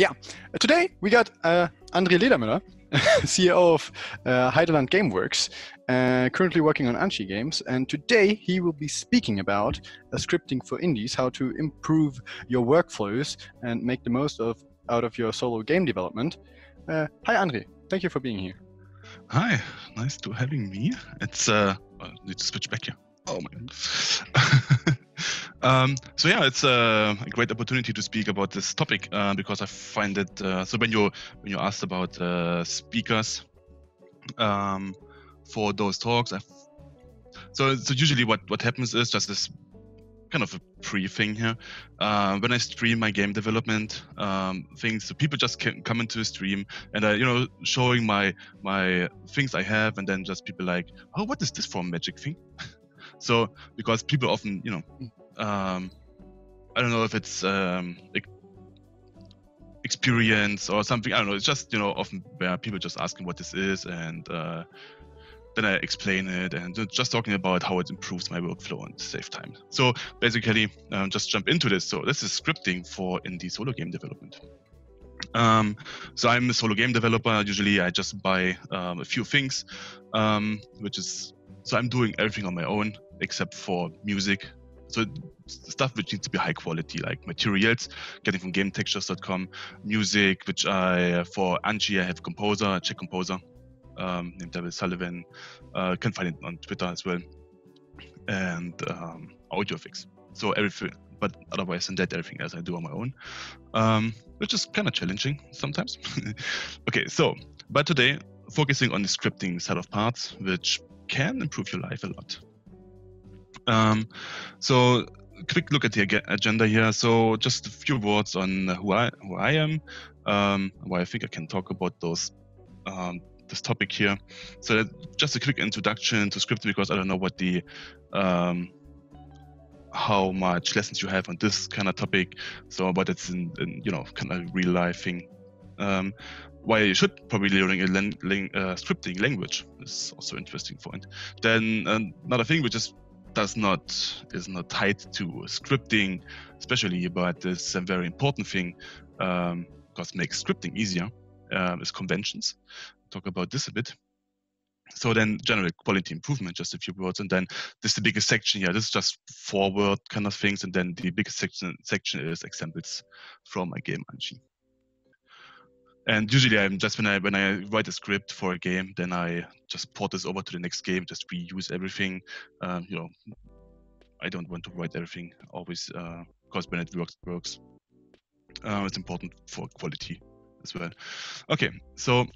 Yeah, today we got uh, André Ledermüller, CEO of uh, Heideland Gameworks, uh, currently working on Anchi games. And today he will be speaking about uh, scripting for indies, how to improve your workflows and make the most of out of your solo game development. Uh, hi, André. Thank you for being here. Hi, nice to having me. It's uh, I need to switch back here. Oh my. Um, so yeah, it's a, great opportunity to speak about this topic uh, because I find that Uh, so when you when you asked about uh, speakers um, for those talks, so so usually what what happens is just this kind of a pre thing here. Uh, when I stream my game development um, things, so people just can come into a stream and I, you know, showing my my things I have, and then just people like, oh, what is this for magic thing? so because people often, you know, um, I don't know if it's um, experience or something. I don't know. It's just you know often people just asking what this is, and uh, then I explain it and just talking about how it improves my workflow and save time. So basically, um, just jump into this. So this is scripting for indie solo game development. Um, so I'm a solo game developer. Usually, I just buy um, a few things, um, which is so I'm doing everything on my own except for music so stuff which needs to be high quality, like materials, getting from GameTextures.com, music, which I for Anchi I have composer, Czech composer, um, named David Sullivan. Uh, can find it on Twitter as well, and um, audio fix. So everything, but otherwise than that, everything else I do on my own, um, which is kind of challenging sometimes. okay, so but today focusing on the scripting side of parts, which can improve your life a lot. Um, so quick look at the agenda here. So just a few words on who I who I am, um, why I think I can talk about those um, this topic here. So just a quick introduction to scripting because I don't know what the um, how much lessons you have on this kind of topic. So, but it's in, in you know kind of real life thing. Um, why you should probably learning a lang- uh, scripting language is also interesting point. Then another thing which is does not is not tied to scripting, especially, but it's a very important thing um, because makes scripting easier um, is conventions. Talk about this a bit. So then general quality improvement, just a few words, and then this is the biggest section here. This is just forward kind of things, and then the biggest section section is examples from a game Anchi. And usually, I'm just when I when I write a script for a game, then I just port this over to the next game, just reuse everything. Um, you know, I don't want to write everything always because uh, when it works, it works. Uh, it's important for quality as well. Okay, so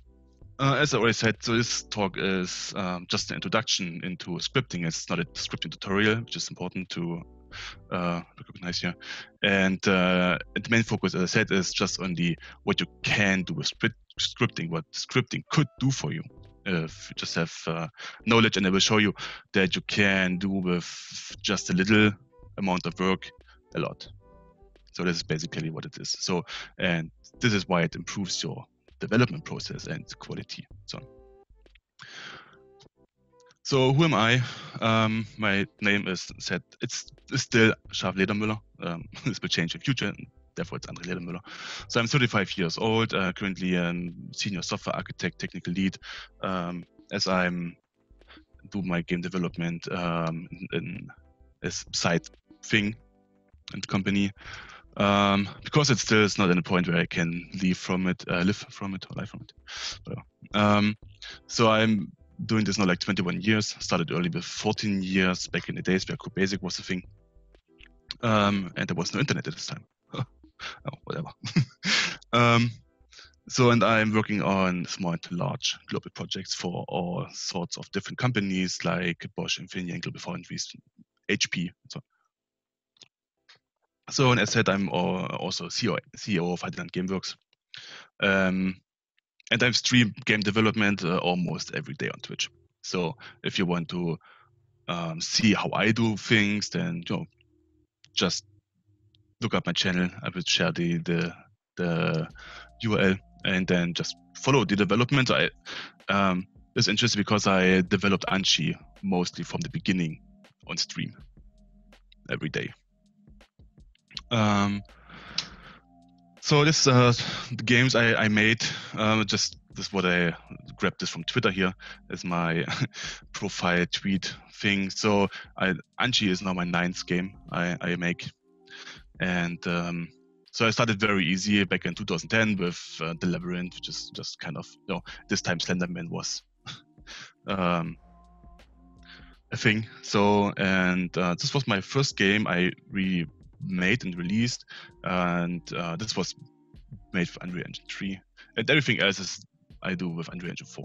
uh, as I already said, so this talk is um, just an introduction into scripting. It's not a scripting tutorial, which is important to uh, recognize here. And uh, the main focus, as I said, is just on the what you can do with scripting, what scripting could do for you. If you just have uh, knowledge, and I will show you that you can do with just a little amount of work a lot. So this is basically what it is. So, and this is why it improves your development process and quality. So. So who am I? Um, my name is said it's, still Schaaf Ledermüller. Um, this will change in future. Therefore, it's André Ledermüller. So I'm 35 years old, uh, currently a senior software architect, technical lead. Um, as I'm do my game development um, in, a side thing and company. Um, because it still is not in a point where I can leave from it, uh, live from it, or live from it. Um, so I'm doing this now like 21 years. Started early with 14 years back in the days where Basic was a thing. Um, and there was no internet at this time. oh, whatever. um, so, and I'm working on small to large global projects for all sorts of different companies like Bosch, Infineon, Global Foundries, HP, and so on. So, and as I said, I'm also CEO, CEO of Heideland Gameworks. Um, and I've streamed game development uh, almost every day on Twitch. So if you want to um, see how I do things, then you know, just look up my channel. I will share the the, the URL and then just follow the development. I um, it's interesting because I developed Anchi mostly from the beginning on stream every day. Um, so this uh, the games I, I made um, just this is what I grabbed this from Twitter here as my profile tweet thing. So I Anchi is now my ninth game I, I make, and um, so I started very easy back in 2010 with uh, the Labyrinth, which is just kind of you know this time Slenderman was um, a thing. So and uh, this was my first game I really made and released, and uh, this was made for Unreal Engine 3, and everything else is I do with Unreal Engine 4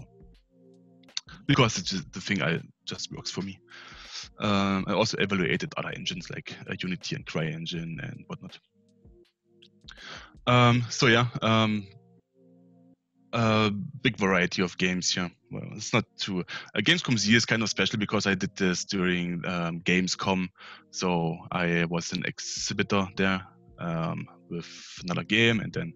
because it's the thing I just works for me. Um, I also evaluated other engines like uh, Unity and CryEngine and whatnot. Um, so yeah, um, a big variety of games here. Well, it's not too. Uh, Gamescom Z is kind of special because I did this during um, Gamescom, so I was an exhibitor there um, with another game, and then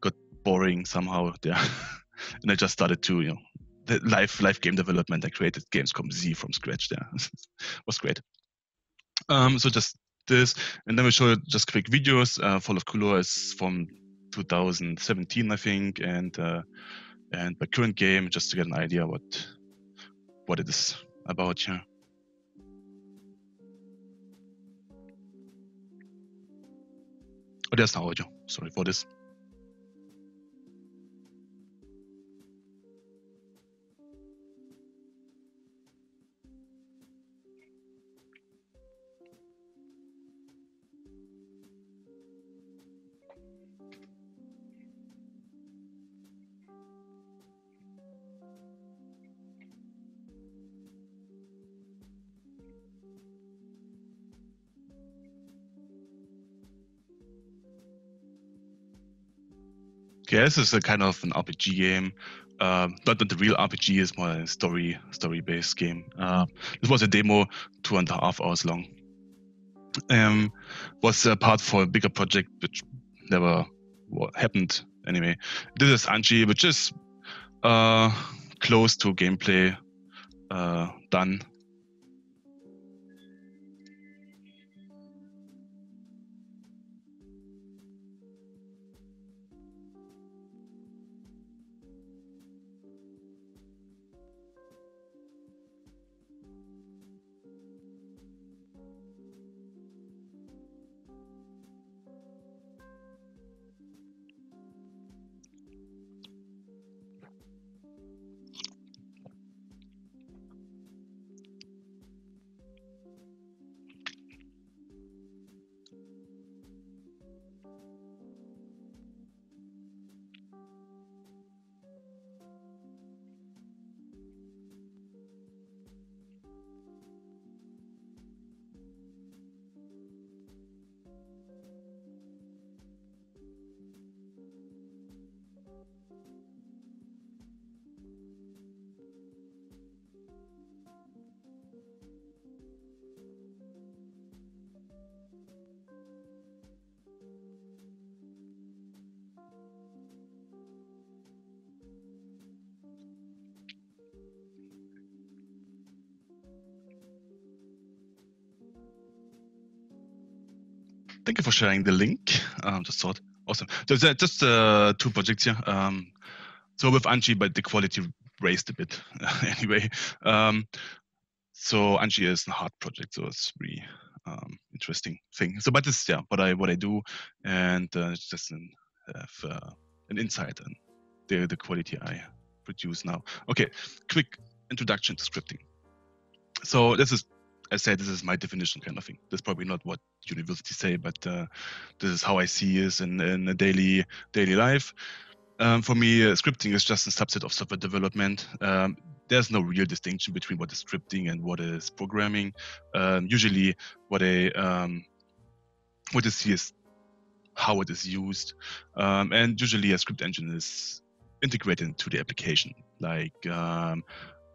got boring somehow there, and I just started to you know the live live game development. I created Gamescom Z from scratch. There was great. Um, so just this, and then we show just quick videos. Uh, Fall of Cthulhu is from 2017, I think, and uh, and my current game just to get an idea what what it is about here. Oh, there's no audio. Sorry for this. This is a kind of an RPG game. Um, not the real RPG is more a story story based game. Uh, this was a demo, two and a half hours long. Um, was a part for a bigger project which never happened anyway. This is Anchi, which is uh, close to gameplay uh, done. Thank you for sharing the link. Um, just thought awesome. So just uh, two projects here. Um, so with Anchi, but the quality raised a bit anyway. Um, so Anchi is a hard project, so it's really um, interesting thing. So, but this yeah, what I what I do, and uh, just an, have, uh, an insight on the the quality I produce now. Okay, quick introduction to scripting. So this is I said this is my definition kind of thing. That's probably not what universities say, but uh, this is how I see it in, in a daily daily life. Um, for me, uh, scripting is just a subset of software development. Um, there's no real distinction between what is scripting and what is programming. Um, usually, what I um, what I see is how it is used, um, and usually a script engine is integrated into the application. Like um,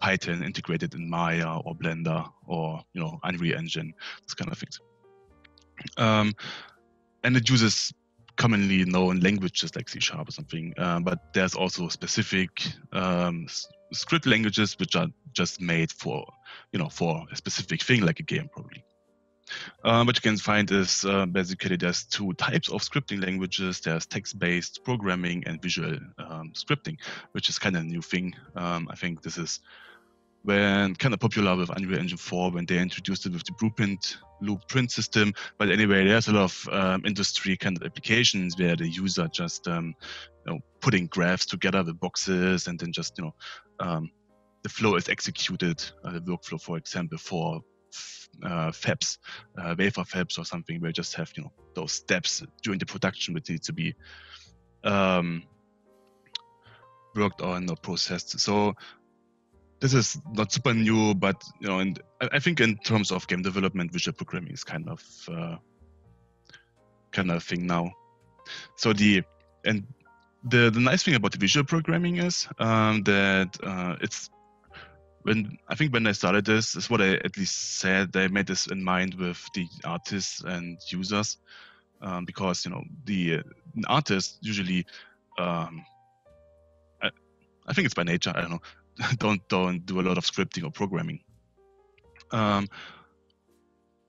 Python integrated in Maya or Blender or you know Unreal Engine, this kind of things. Um, and it uses commonly known languages like C Sharp or something, um, but there's also specific um, script languages which are just made for you know for a specific thing like a game probably. Uh, what you can find is uh, basically there's two types of scripting languages. There's text-based programming and visual um, scripting, which is kind of a new thing. Um, I think this is when kind of popular with Unreal Engine 4 when they introduced it with the blueprint loop print system. But anyway, there's a lot of um, industry kind of applications where the user just um, you know putting graphs together with boxes and then just you know um, the flow is executed. Uh, the workflow, for example, for uh, fabs, uh, wafer fabs or something, where you just have you know those steps during the production which need to be um, worked on or processed. So this is not super new, but you know, and I think in terms of game development, visual programming is kind of uh, kind of thing now. So the and the the nice thing about visual programming is um, that uh, it's when I think when I started this, is what I at least said. I made this in mind with the artists and users, um, because you know the uh, artists usually, um, I think it's by nature. I don't know don't don't do a lot of scripting or programming. Um,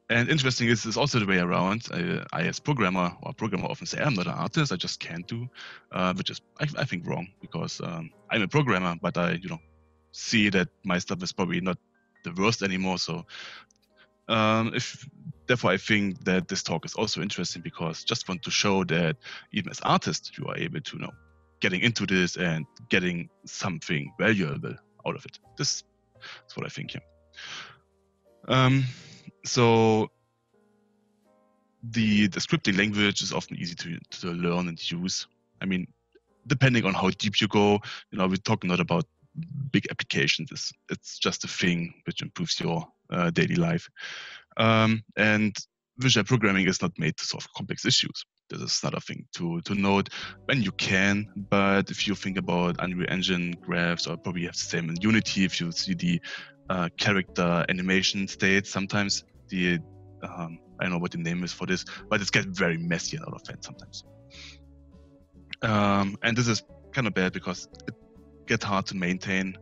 and interesting is, is also the way around. I, I, as programmer or programmer often say I'm not an artist. I just can't do, uh, which is I, I, think wrong because um, I'm a programmer, but I you know see that my stuff is probably not the worst anymore. So um, if therefore I think that this talk is also interesting because just want to show that even as artists you are able to know getting into this and getting something valuable out of it. This is what I think here. Um, so the the scripting language is often easy to to learn and use. I mean, depending on how deep you go, you know, we're talking not about big applications. It's, it's just a thing which improves your uh, daily life. Um, and visual programming is not made to solve complex issues this is another thing to to note when you can but if you think about unreal engine graphs or probably have the same in unity if you see the uh, character animation states sometimes the um, i don't know what the name is for this but it gets very messy and out of hand sometimes. Um, and this is kind of bad because it gets hard to maintain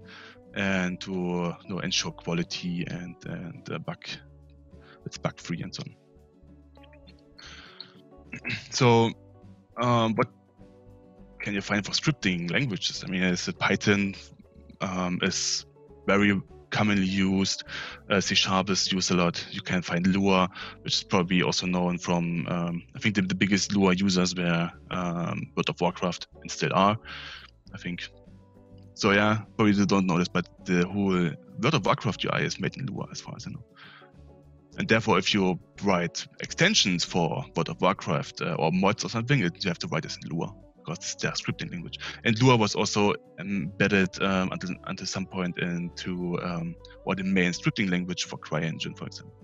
and to you know, ensure quality and and uh, bug it's bug free and so on so um, what can you find for scripting languages? I mean, is it Python um, is very commonly used. Uh, C Sharp is used a lot. You can find Lua, which is probably also known from, um, I think the, the, biggest Lua users were um, World of Warcraft and still are, I think. So yeah, probably you don't know this, but the whole World of Warcraft UI is made in Lua as far as I know. And therefore, if you write extensions for World of Warcraft uh, or mods or something, it, you have to write this in Lua because it's their scripting language. And Lua was also embedded um, until, until some point into um, or the main scripting language for CryEngine, for example.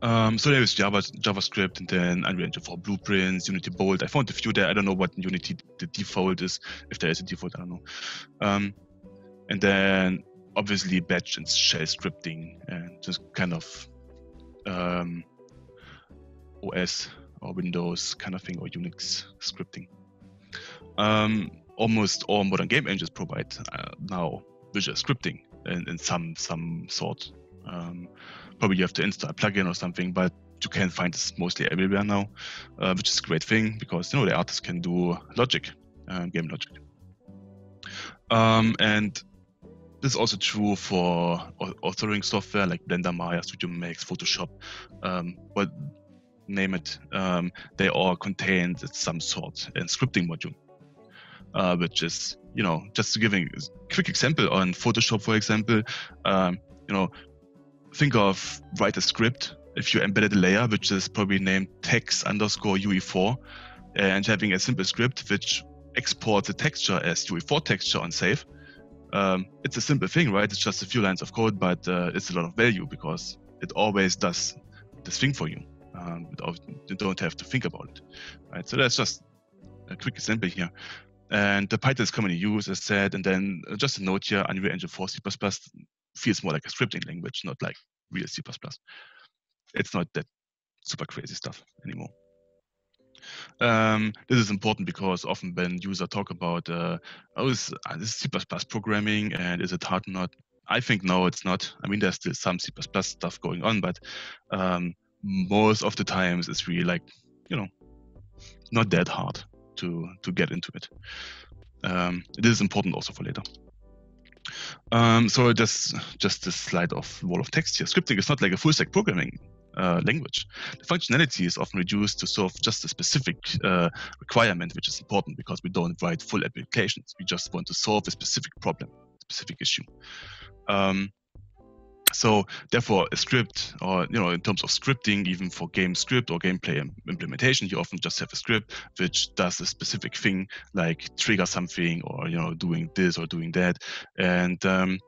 Um, so there is Java, JavaScript, and then Unreal Engine 4 blueprints, Unity Bolt. I found a few there. I don't know what Unity the default is. If there is a default, I don't know. Um, and then obviously batch and shell scripting and just kind of um, OS or Windows kind of thing or Unix scripting. Um, almost all modern game engines provide uh, now visual scripting in, in some some sort. Um, probably you have to install a plugin or something, but you can find this mostly everywhere now, uh, which is a great thing because you know the artists can do logic, uh, game logic. Um, and this is also true for authoring software like Blender, Maya, Studio Max, Photoshop, um, but name it. Um, they all contain some sort in scripting module, uh, which is you know just to give a quick example on Photoshop, for example, um, you know think of write a script if you embedded a layer which is probably named text underscore UE4 and having a simple script which exports the texture as UE4 texture on save um, it's a simple thing, right? It's just a few lines of code, but uh, it's a lot of value because it always does this thing for you. Um, you don't have to think about it, right? So that's just a quick example here. And the Python is commonly used, as said, and then uh, just a note here: Unreal Engine 4 C++ feels more like a scripting language, not like real C++. It's not that super crazy stuff anymore. Um, this is important because often when users talk about uh, oh, is, uh, this C++ programming and is it hard or not I think no, it's not. I mean, there's still some C++ stuff going on, but um, most of the times it's really like, you know, not that hard to to get into it. Um, it is important also for later. Um, so just just this slide of wall of text here. Scripting is not like a full stack programming uh, language. The functionality is often reduced to solve just a specific uh, requirement, which is important because we don't write full applications. We just want to solve a specific problem, specific issue. Um, so therefore, a script, or you know, in terms of scripting, even for game script or gameplay implementation, you often just have a script which does a specific thing, like trigger something, or you know, doing this or doing that, and um,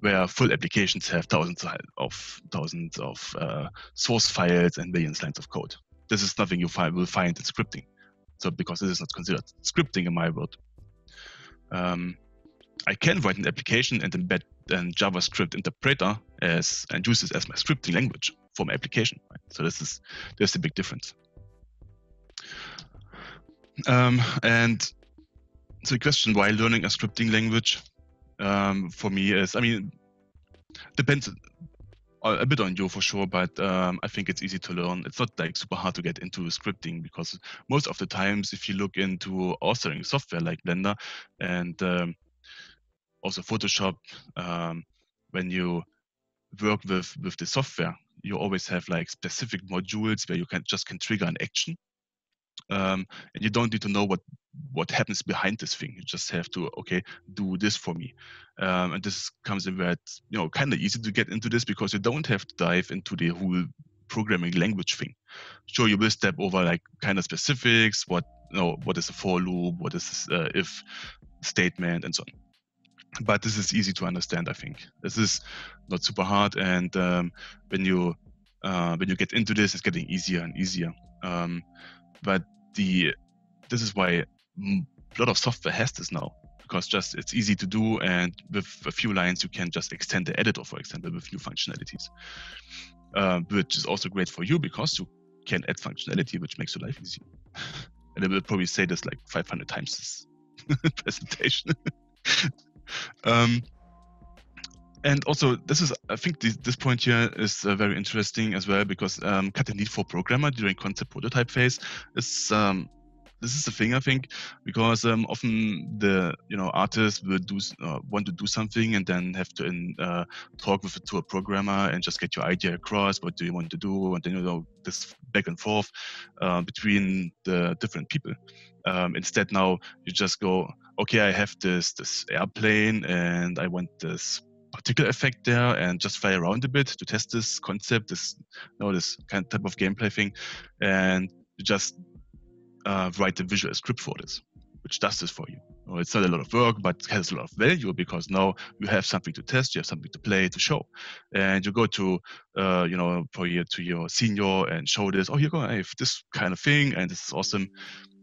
where full applications have thousands of thousands of uh, source files and millions lines of code. This is nothing you will find in scripting. So because this is not considered scripting in my world. Um, I can write an application and embed a JavaScript interpreter as and use this as my scripting language for my application. Right? So this is there's a big difference. Um, and so the question why learning a scripting language um, for me is, I mean, depends a bit on you for sure, but um, I think it's easy to learn. It's not like super hard to get into scripting because most of the times, if you look into authoring software like Blender and um, also Photoshop, um, when you work with with the software, you always have like specific modules where you can just can trigger an action, um, and you don't need to know what what happens behind this thing. You just have to okay do this for me, um, and this comes in where it's you know kind of easy to get into this because you don't have to dive into the whole programming language thing. Sure, you will step over like kind of specifics, what you know, what is a for loop, what is uh, if statement, and so on but this is easy to understand. I think this is not super hard, and um, when you uh, when you get into this, it's getting easier and easier. Um, but the this is why a lot of software has this now because just it's easy to do, and with a few lines you can just extend the editor, for example, with new functionalities, uh, which is also great for you because you can add functionality, which makes your life easy. and I will probably say this like 500 times this presentation. Um, and also, this is, I think, this, this point here is uh, very interesting as well because um, cutting need for programmer during concept prototype phase is um, this is the thing I think because um, often the you know artists will do uh, want to do something and then have to in, uh, talk with it to a programmer and just get your idea across. What do you want to do? And then you know this back and forth uh, between the different people. Um, instead, now you just go, okay, I have this this airplane and I want this particular effect there and just fly around a bit to test this concept, this you know, this kind of type of gameplay thing, and just uh, write the visual script for this, which does this for you. Well, it's not a lot of work, but it has a lot of value because now you have something to test, you have something to play, to show, and you go to, uh, you know, for probably to your senior and show this. Oh, here go, I have this kind of thing, and this is awesome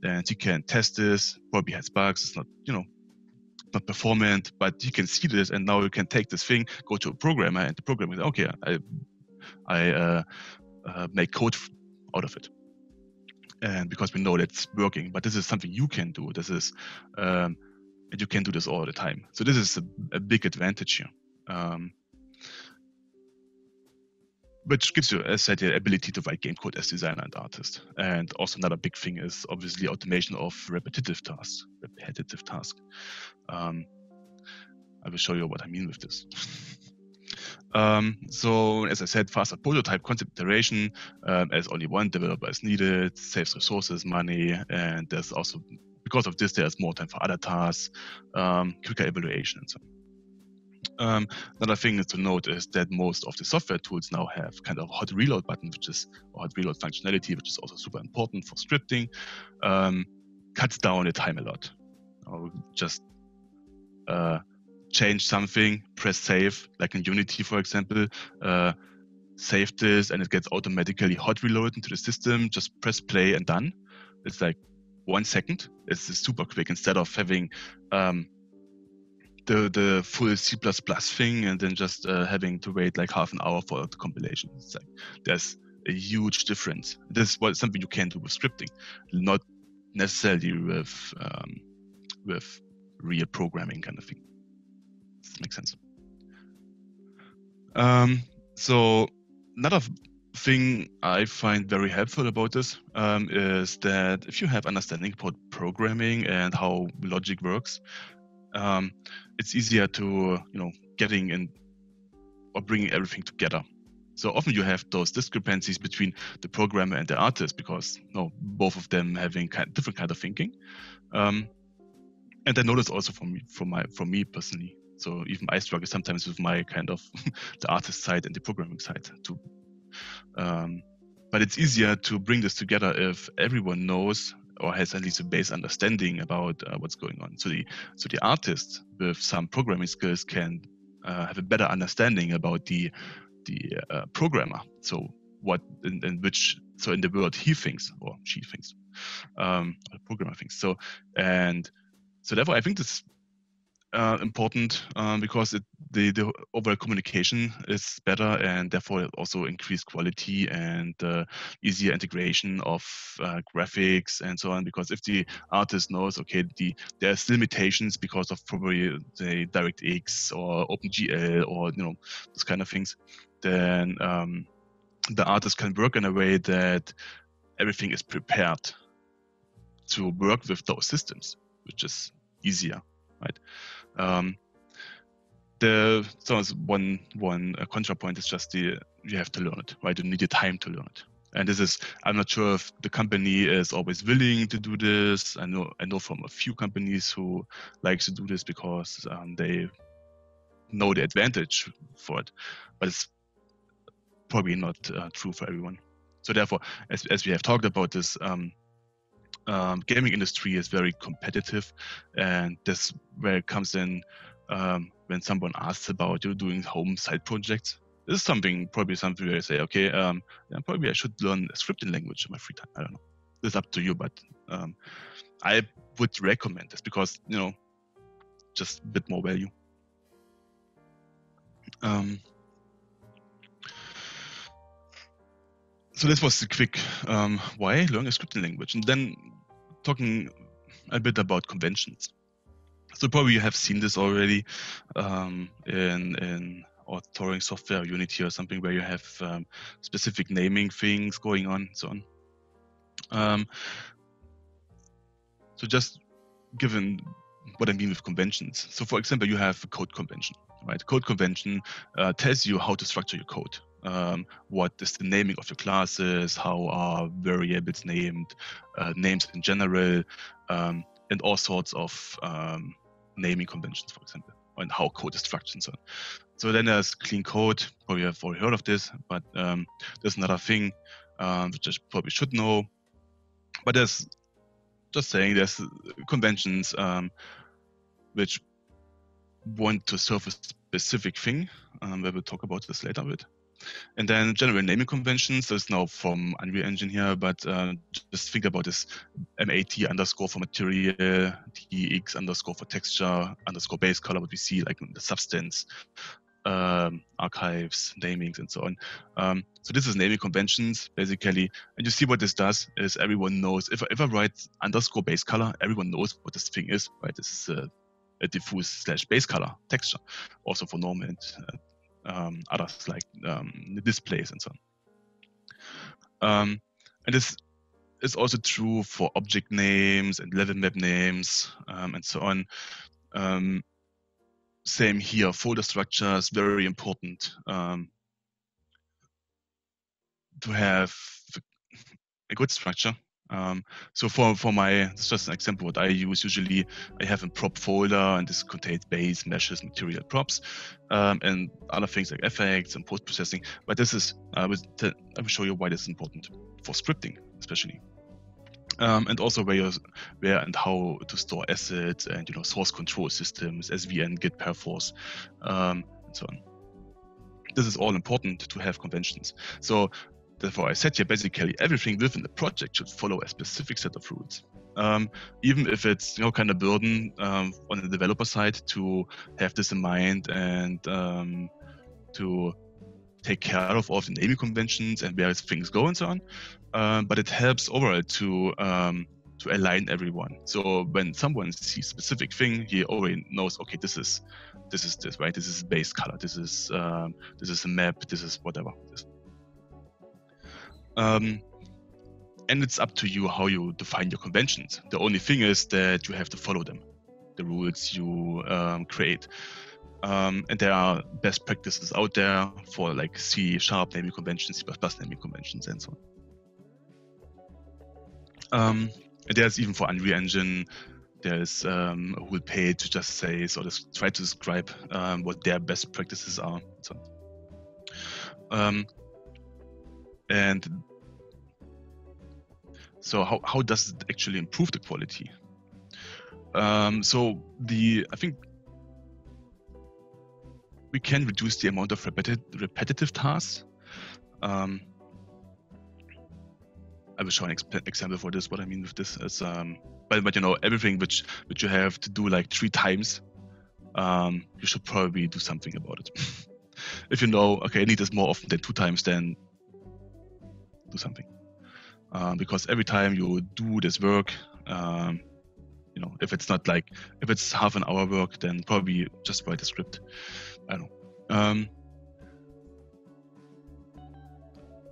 and he can test this. Probably has bugs. It's not, you know, not performant, but you can see this, and now you can take this thing, go to a programmer, and the programmer, okay, I, I uh, uh, make code out of it, and because we know that's working. But this is something you can do. This is, um, and you can do this all the time. So this is a, a big advantage here. Um, which gives you, as I said, the ability to write game code as designer and artist. And also another big thing is obviously automation of repetitive tasks. Repetitive task. Um, I will show you what I mean with this. um, so as I said, faster prototype concept iteration, um, as only one developer is needed, saves resources, money, and there's also because of this, there's more time for other tasks, um, quicker evaluation, and so on. Um, another thing to note is that most of the software tools now have kind of hot reload button, which is hot reload functionality, which is also super important for scripting. Um, cuts down the time a lot. Just uh, change something, press save, like in Unity, for example. Uh, save this, and it gets automatically hot reloaded into the system. Just press play and done. It's like one second. It's super quick instead of having um, the the full C++ thing and then just uh, having to wait like half an hour for the compilation. It's like there's a huge difference. This is what something you can do with scripting, not necessarily with um, with real programming kind of thing. Does this make sense? Um, so another thing I find very helpful about this um, is that if you have understanding about programming and how logic works, um, it's easier to you know getting in or bringing everything together. So often you have those discrepancies between the programmer and the artist because you know, both of them having kind, different kind of thinking. Um, and I noticed also from me, from my from me personally. So even I struggle sometimes with my kind of the artist side and the programming side too. Um, but it's easier to bring this together if everyone knows or has at least a base understanding about uh, what's going on. So the so the artist with some programming skills can uh, have a better understanding about the the uh, programmer. So what in, in, which so in the world he thinks or she thinks, um, the programmer thinks. So and so therefore I think this uh, important um, because it, the, the overall communication is better and therefore also increased quality and uh, easier integration of uh, graphics and so on. Because if the artist knows, okay, the there's limitations because of probably the DirectX or OpenGL or you know those kind of things, then um, the artist can work in a way that everything is prepared to work with those systems, which is easier, right? Um, the so one one uh, contrapoint is just the you have to learn it, right? You need the time to learn it. And this is I'm not sure if the company is always willing to do this. I know I know from a few companies who likes to do this because um, they know the advantage for it, but it's probably not uh, true for everyone. So therefore, as as we have talked about this. Um, um, gaming industry is very competitive, and this where it comes in um, when someone asks about you doing home side projects. This is something probably something where I say, okay, um, probably I should learn a scripting language in my free time. I don't know. It's up to you, but um, I would recommend this because you know, just a bit more value. Um, so this was the quick um, why learn a scripting language, and then talking a bit about conventions. So probably you have seen this already um, in in authoring software, Unity or something, where you have um, specific naming things going on, and so on. Um, so just given what I mean with conventions. So for example, you have a code convention, right? Code convention uh, tells you how to structure your code um, what is the naming of your classes, how are variables named, uh, names in general, um, and all sorts of um, naming conventions, for example, and how code is structured and so on. So then there's clean code. Probably have already heard of this, but um, there's another thing um, which I probably should know. But there's just saying there's conventions um, which want to serve a specific thing. Um, we will talk about this later a bit. And then general naming conventions, there's now from Unreal Engine here, but uh, just think about this MAT underscore for material, TX underscore for texture, underscore base color, what we see like the substance, um, archives, namings, and so on. Um, so this is naming conventions, basically. And you see what this does is everyone knows, if, if I write underscore base color, everyone knows what this thing is, right? This is a, a diffuse slash base color texture, also for normal and uh, um, others like um, displays and so on. Um, and this is also true for object names and level map names um, and so on. Um, same here, folder structures, very important to have a good structure um, so for, for my, it's just an example what I use usually, I have a prop folder and this contains base, meshes, material props, um, and other things like effects and post-processing. But this is, I will, will show you why this is important for scripting, especially. Um, and also where, where and how to store assets and you know source control systems, SVN, Git, Perforce, um, and so on. This is all important to have conventions. So Therefore, I said here basically everything within the project should follow a specific set of rules. Um, even if it's you know kind of burden um, on the developer side to have this in mind and um, to take care of all the naming conventions and where things go and so on. Um, but it helps overall to um, to align everyone. So when someone sees specific thing, he already knows, okay, this is this is this, right? This is base color. This is um, this is a map. This is whatever. This. Um, and it's up to you how you define your conventions. The only thing is that you have to follow them, the rules you um, create. Um, and there are best practices out there for like C sharp naming conventions, C++ naming conventions, and so on. Um, and there's even for Unreal Engine, there's um, a whole page to just say, so just try to describe um, what their best practices are. So, um, and so how, how does it actually improve the quality? Um, so the I think we can reduce the amount of repeti- repetitive tasks. Um, I will show an exp- example for this. What I mean with this is, um, but but you know everything which which you have to do like three times, um, you should probably do something about it. if you know, okay, I need this more often than two times, then do something. Um, because every time you do this work, um, you know, if it's not like if it's half an hour work, then probably just write a script. I don't know. Um,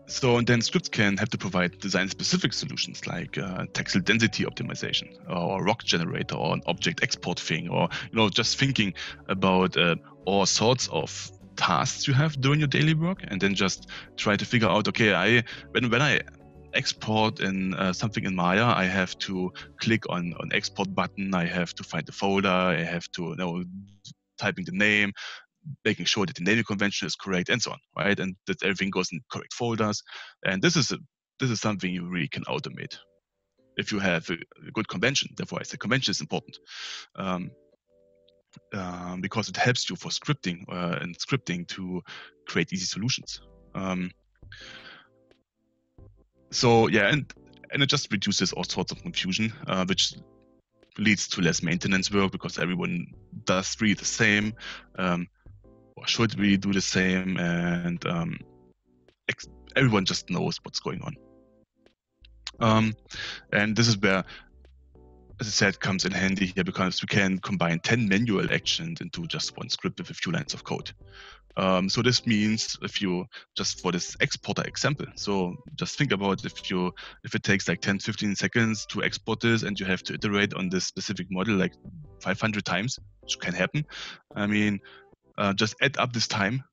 so and then scripts can have to provide design-specific solutions like uh, density optimization or rock generator or an object export thing or you know just thinking about uh, all sorts of tasks you have during your daily work and then just try to figure out okay i when when i export in uh, something in Maya, I have to click on on export button. I have to find the folder. I have to you know typing the name, making sure that the naming convention is correct, and so on, right? And that everything goes in correct folders. And this is a, this is something you really can automate if you have a, a good convention. Therefore, I say convention is important. Um, um, because it helps you for scripting uh, and scripting to create easy solutions. Um, so yeah, and and it just reduces all sorts of confusion, uh, which leads to less maintenance work because everyone does really the same, um, or should really do the same, and um, ex- everyone just knows what's going on. Um, and this is where, as I said, comes in handy here because we can combine 10 manual actions into just one script with a few lines of code. Um, so this means if you just for this exporter example, so just think about if you if it takes like 10, 15 seconds to export this and you have to iterate on this specific model like 500 times, which can happen. I mean, uh, just add up this time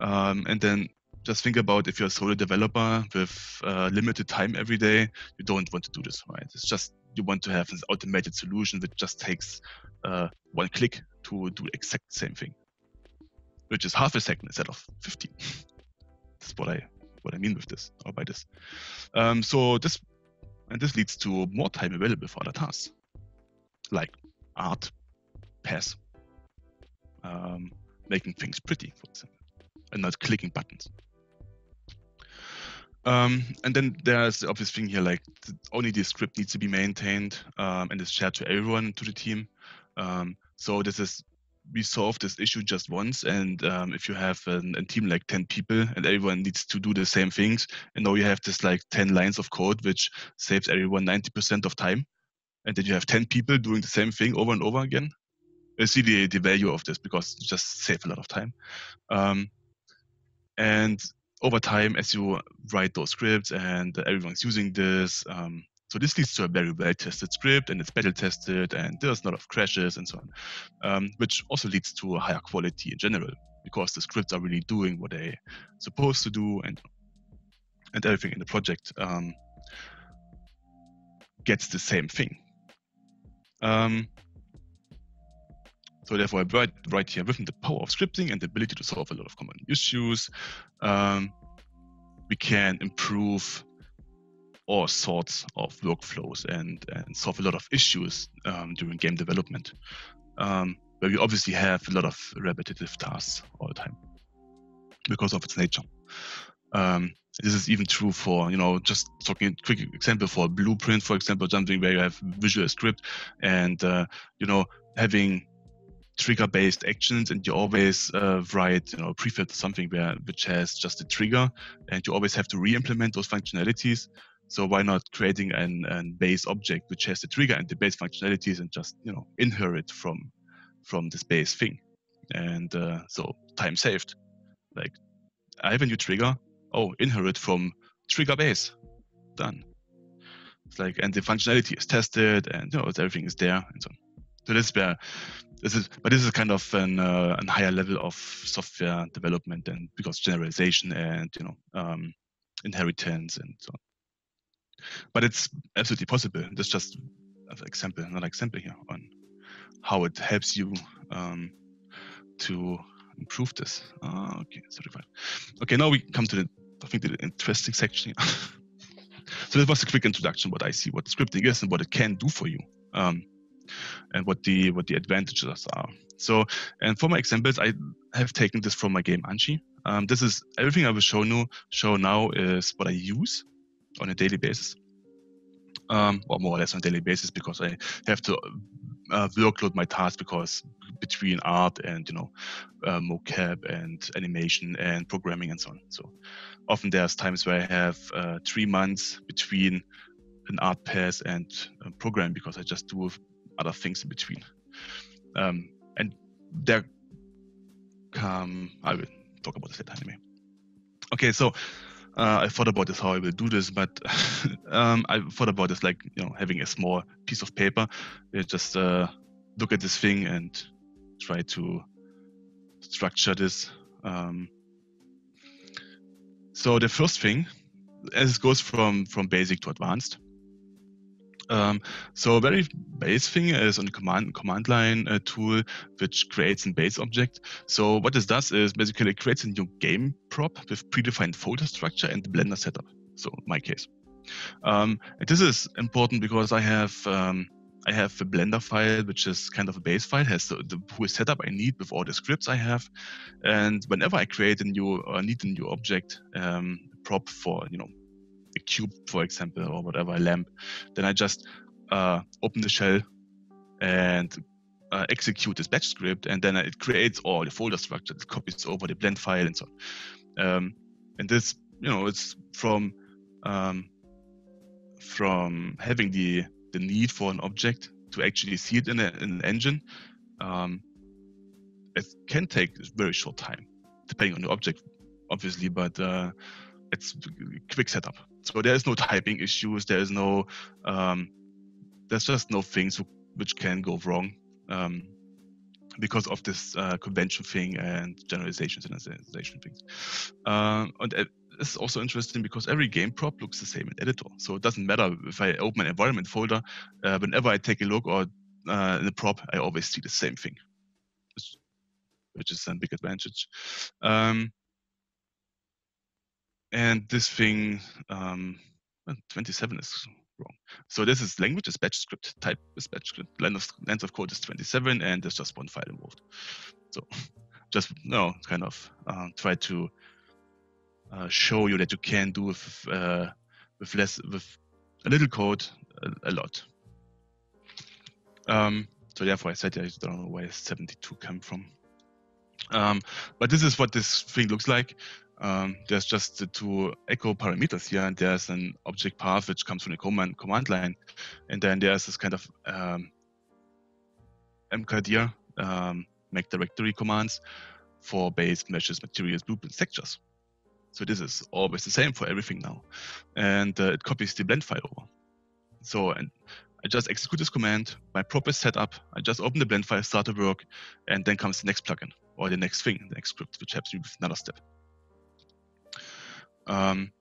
um, and then just think about if you're a solo developer with uh, limited time every day, you don't want to do this, right? It's just you want to have an automated solution that just takes uh, one click to do the exact same thing which is half a second instead of 15. That's what I what I mean with this or by this. Um, so this and this leads to more time available for other tasks, like art, PAS, um, making things pretty, for example, and not clicking buttons. Um, and then there's the obvious thing here, like only the script needs to be maintained um, and is shared to everyone to the team. Um, so this is we solve this issue just once and um, if you have an, a team like 10 people and everyone needs to do the same things and now you have this like 10 lines of code which saves everyone 90% of time and then you have 10 people doing the same thing over and over again I see the, the value of this because it just save a lot of time um, and over time as you write those scripts and everyone's using this um, so this leads to a very well-tested script and it's battle tested and there's a lot of crashes and so on, um, which also leads to a higher quality in general because the scripts are really doing what they're supposed to do and and everything in the project um, gets the same thing. Um, so therefore, right here within the power of scripting and the ability to solve a lot of common issues, um, we can improve all sorts of workflows and, and solve a lot of issues um, during game development, um, where we obviously have a lot of repetitive tasks all the time because of its nature. Um, this is even true for, you know, just talking a quick example for Blueprint, for example, something where you have Visual Script and, uh, you know, having trigger-based actions, and you always uh, write, you know, prefab something where which has just a trigger, and you always have to re-implement those functionalities. So why not creating an, an base object which has the trigger and the base functionalities and just you know inherit from from this base thing, and uh, so time saved. Like I have a new trigger. Oh, inherit from trigger base. Done. It's like and the functionality is tested and you know everything is there and so on. So this is where this is but this is kind of an uh, an higher level of software development and because generalization and you know um, inheritance and so on. But it's absolutely possible. That's just an example, another example here on how it helps you um, to improve this. Uh, okay, 35. Okay, now we come to the I think the interesting section so that was a quick introduction what I see, what scripting is, and what it can do for you, um, and what the what the advantages are. So, and for my examples, I have taken this from my game Anchi. Um, this is everything I will show you show now is what I use on a daily basis, um, or more or less on a daily basis because I have to uh, workload my tasks because between art and you know uh, mocap and animation and programming and so on. So often there's times where I have uh, three months between an art pass and program because I just do other things in between. Um, and there come I will talk about this later anyway. Okay, so uh, I thought about this how I will do this, but um, I thought about this like you know having a small piece of paper, you just uh, look at this thing and try to structure this. Um, so the first thing, as it goes from from basic to advanced. Um, so a very base thing is on command command line uh, tool, which creates a base object. So what this does is basically it creates a new game prop with predefined folder structure and the Blender setup. So my case. Um, this is important because I have um, I have a Blender file, which is kind of a base file, has the, the full setup I need with all the scripts I have. And whenever I create a new or need a new object, um, prop for, you know, a cube, for example, or whatever, a lamp, then I just uh, open the shell and uh, execute this batch script, and then it creates all the folder structure, it copies over the blend file and so on. Um, and this, you know, it's from um, from having the the need for an object to actually see it in, a, in an engine, um, it can take a very short time, depending on the object, obviously, but uh, it's quick setup. So there is no typing issues. There is no, um, there's just no things which can go wrong um, because of this uh, convention thing and generalizations and generalization things. Um, and is also interesting because every game prop looks the same in editor. So it doesn't matter if I open an environment folder, uh, whenever I take a look or uh, in the prop, I always see the same thing, which is a big advantage. Um, and this thing, um, 27 is wrong. So this is language is batch script, type is batch script, length of, length of code is 27, and there's just one file involved. So just know, kind of uh, try to uh, show you that you can do with uh, with less with a little code a, a lot. Um, so therefore, I said I don't know where 72 came from. Um, but this is what this thing looks like. Um, there's just the two echo parameters here, and there's an object path which comes from the command command line, and then there's this kind of um, mkdir um, make directory commands for base meshes, materials, blueprints, textures. So this is always the same for everything now. And uh, it copies the blend file over. So and I just execute this command, my prop is set up, I just open the blend file, start to work, and then comes the next plugin or the next thing, the next script, which helps me with another step. Um,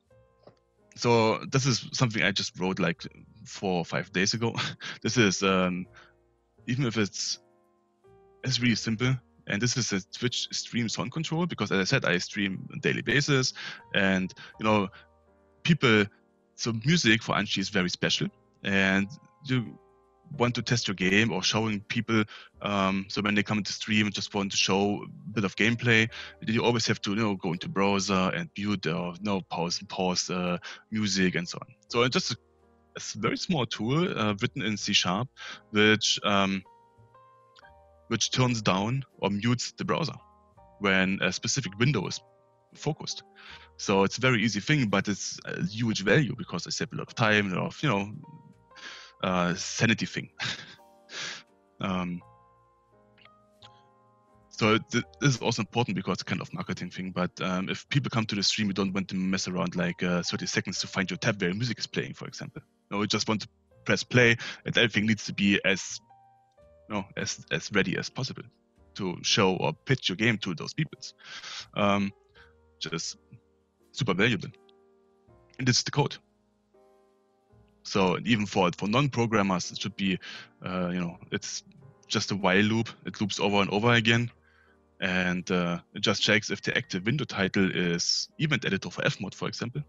so this is something I just wrote like four or five days ago. this is um, even if it's it's really simple, and this is a Twitch stream sound control because, as I said, I stream on daily basis, and you know, people. So music for Anchi is very special, and you want to test your game or showing people. Um, so when they come into stream and just want to show a bit of gameplay, you always have to you know go into browser and mute or you know pause pause uh, music and so on. So it's just a, a very small tool uh, written in C sharp, which um, which turns down or mutes the browser when a specific window is focused. So it's a very easy thing, but it's a huge value because I save a lot of time, a lot of you know, uh, sanity thing. um, so th- this is also important because it's kind of marketing thing. But um, if people come to the stream, you don't want to mess around like uh, 30 seconds to find your tab where music is playing, for example. No, you just want to press play, and everything needs to be as, you know, as as ready as possible to show or pitch your game to those people. Um, just super valuable. And is the code. So even for for non-programmers, it should be, uh, you know, it's just a while loop. It loops over and over again, and uh, it just checks if the active window title is event editor for Fmod, for example.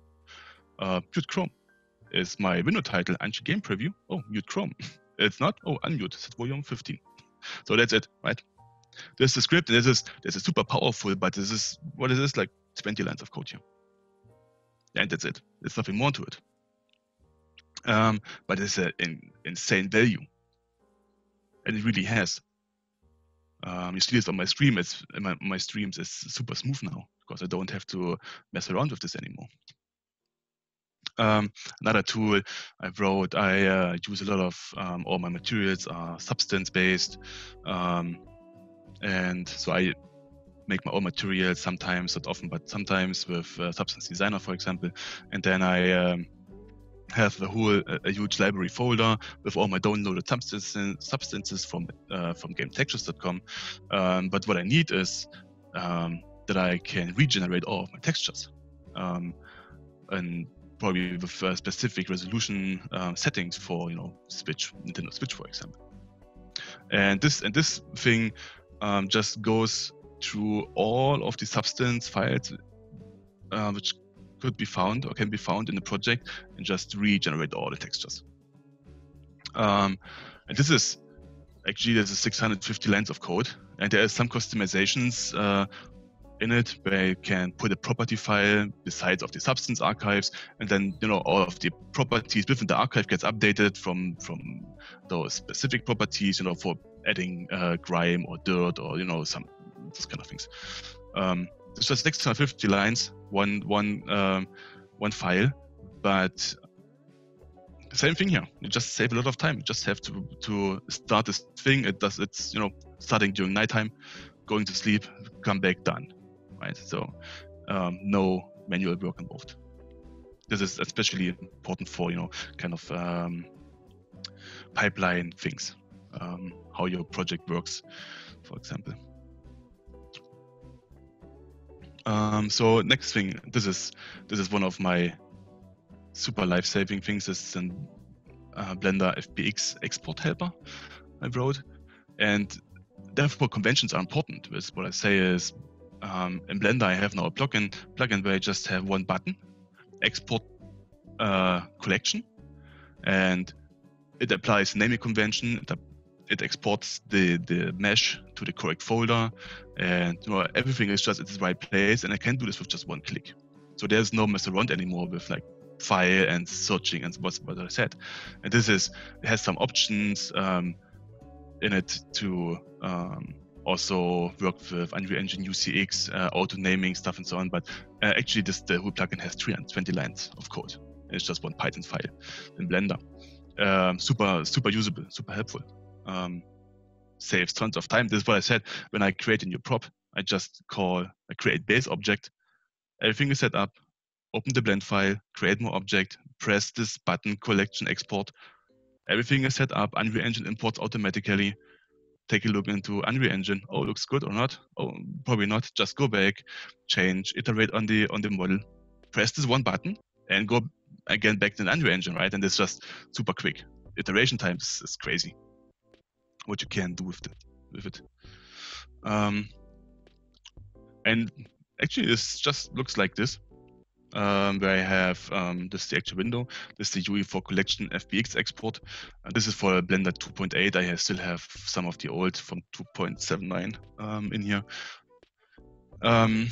Uh, mute Chrome is my window title Anchi game preview. Oh, mute Chrome. it's not. Oh, unmute. Set volume 15. So that's it, right? This is the script. This is this is super powerful, but this is what is this like 20 lines of code here, and that's it. There's nothing more to it. Um, but it's an in, insane value, and it really has. Um, you see this on my stream. It's my, my streams is super smooth now because I don't have to mess around with this anymore. Um, another tool I wrote, I uh, use a lot of um, all my materials are substance based, um, and so I make my own materials sometimes, not often, but sometimes with uh, Substance Designer, for example, and then I um, have a whole a huge library folder with all my downloaded substances substances from uh, from GameTextures.com. Um, but what I need is um, that I can regenerate all of my textures, um, and probably with uh, specific resolution uh, settings for you know Switch, Nintendo Switch, for example. And this and this thing um, just goes through all of the substance files uh, which could be found or can be found in the project and just regenerate all the textures. Um, and this is actually there's a 650 lines of code, and there are some customizations uh, in it where you can put a property file besides of the substance archives, and then you know all of the properties within the archive gets updated from from those specific properties, you know, for adding uh, grime or dirt or you know some those kind of things. Um, just 650 lines, one one um, one file, but same thing here. You just save a lot of time. You just have to to start this thing. It does. It's you know starting during nighttime, going to sleep, come back, done, right? So um, no manual work involved. This is especially important for you know kind of um, pipeline things, um, how your project works, for example. Um, so next thing, this is this is one of my super life-saving things. It's a uh, Blender FBX export helper I wrote, and therefore conventions are important. With what I say is, um, in Blender I have now a plugin plugin where I just have one button, export uh, collection, and it applies naming convention. It, it exports the the mesh to the correct folder, and you know, everything is just at the right place. And I can do this with just one click. So there's no mess around anymore with like file and searching and what's what I said. And this is has some options um, in it to um, also work with Unreal Engine UCX, uh, auto naming stuff and so on. But uh, actually, this the whole plugin has 320 lines of code. It's just one Python file in Blender. Um, super super usable, super helpful. Um, saves tons of time. This is what I said when I create a new prop. I just call a create base object. Everything is set up. Open the blend file, create more object, press this button, collection export. Everything is set up. Unreal Engine imports automatically. Take a look into Unreal Engine. Oh, looks good or not? Oh, probably not. Just go back, change, iterate on the on the model, press this one button, and go again back to the Unreal Engine, right? And it's just super quick. Iteration times is crazy what you can do with it. With it. Um, and actually, this just looks like this. Um, where I have um, this is the actual window. This is the UI for collection FBX export. Uh, this is for Blender 2.8. I have, still have some of the old from 2.79 um, in here. Um,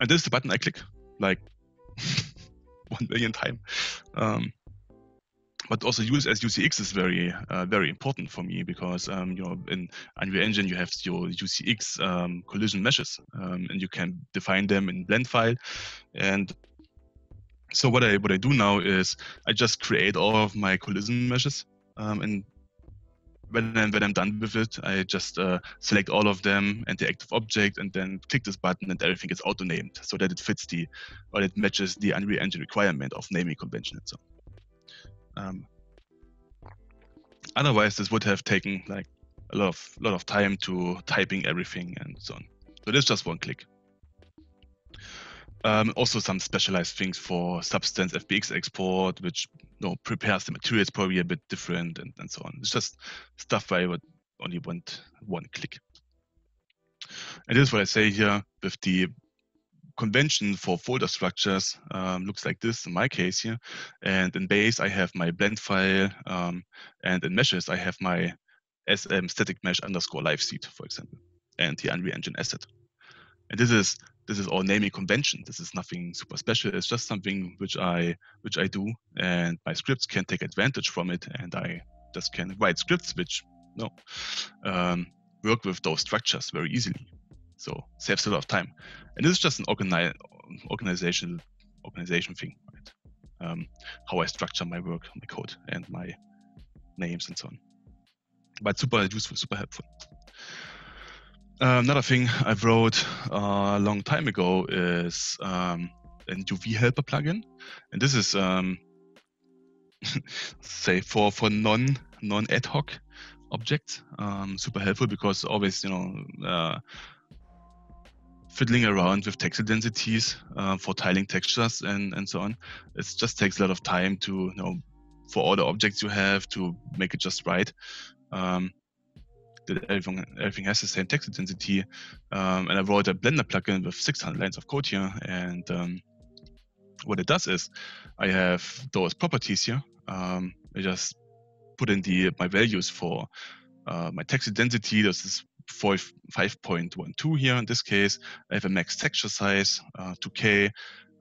and this is the button I click like one million times. Um, but also use as UCX is very uh, very important for me because um, you know in Unreal Engine you have your UCX um, collision meshes um, and you can define them in blend file and so what I what I do now is I just create all of my collision meshes um, and when I'm, when I'm done with it, I just uh, select all of them and the active object and then click this button and everything is auto named so that it fits the or it matches the Unreal Engine requirement of naming convention and so. Um, otherwise, this would have taken like a lot of lot of time to typing everything and so on. So this is just one click. Um, also, some specialized things for Substance FBX export, which you know, prepares the materials probably a bit different and, and so on. It's just stuff where I would only want one click. And this is what I say here with the convention for folder structures um, looks like this in my case here. And in base, I have my blend file. Um, and in meshes, I have my SM static mesh underscore live seed, for example, and the Unreal Engine asset. And this is this is all naming convention. This is nothing super special. It's just something which I which I do, and my scripts can take advantage from it, and I just can write scripts which no um, work with those structures very easily. So saves a lot of time. And this is just an organi- organization organization thing, right? Um, how I structure my work, my code, and my names and so on. But super useful, super helpful. Uh, another thing I wrote a long time ago is um, an UV helper plugin, and this is um, say for for non non ad hoc objects, um, super helpful because always you know uh, fiddling around with texture densities uh, for tiling textures and, and so on. It just takes a lot of time to, you know, for all the objects you have to make it just right. Um, that everything, everything has the same texture density. Um, and I wrote a Blender plugin with 600 lines of code here. And um, what it does is I have those properties here. Um, I just put in the my values for uh, my texture density. This is 5.12 here in this case. I have a max texture size, uh, 2K.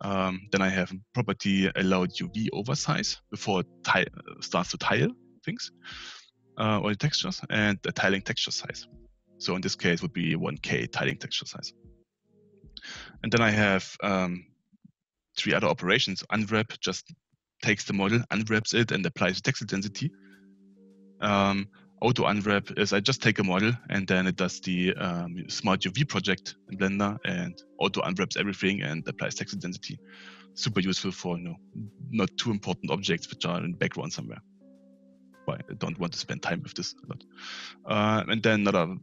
Um, then I have property allowed UV oversize before it uh, starts to tile things uh, or the textures, and the tiling texture size. So in this case would be 1K tiling texture size. And then I have um, three other operations. Unwrap just takes the model, unwraps it, and applies the texture density. Um, auto unwrap is I just take a model and then it does the um, smart UV project in Blender and auto unwraps everything and applies texture density. Super useful for you know, not too important objects which are in the background somewhere. But I don't want to spend time with this a lot. Uh, and then another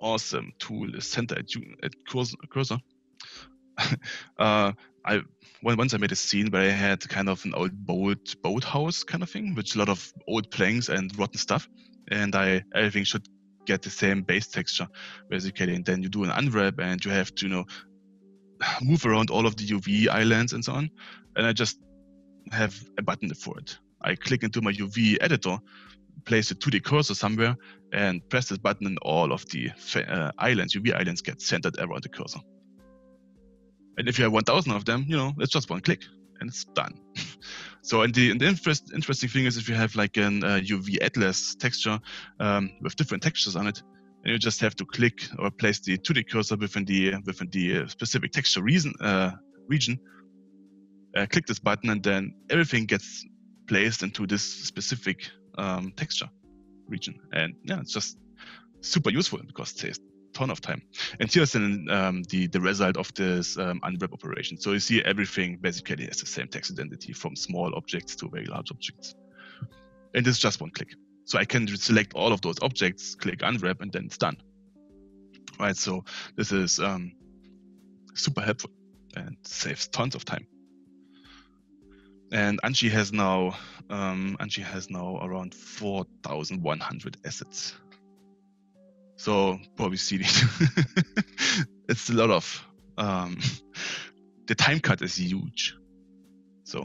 awesome tool is Center at, at Cursor. uh, I once I made a scene where I had kind of an old boat boathouse kind of thing, with a lot of old planks and rotten stuff and I everything should get the same base texture basically. And then you do an unwrap and you have to you know move around all of the UV islands and so on. And I just have a button for it. I click into my UV editor, place a 2D cursor somewhere, and press this button, and all of the uh, islands, UV islands, get centered around the cursor. And if you have 1,000 of them, you know, it's just one click and it's done. so, and the, and the interest, interesting thing is if you have like an uh, UV atlas texture um, with different textures on it, and you just have to click or place the 2D cursor within the within the specific texture reason, uh, region. Uh, click this button, and then everything gets placed into this specific um, texture region. And yeah, it's just super useful because it saves ton of time. And here's an, um, the, the result of this um, unwrap operation. So you see everything basically has the same texture density from small objects to very large objects. And it's just one click. So I can select all of those objects, click unwrap, and then it's done. Right, so this is um, super helpful and saves tons of time. And Anchi has now um, Anchi has now around 4,100 assets so probably CD. it's a lot of um, the time cut is huge. So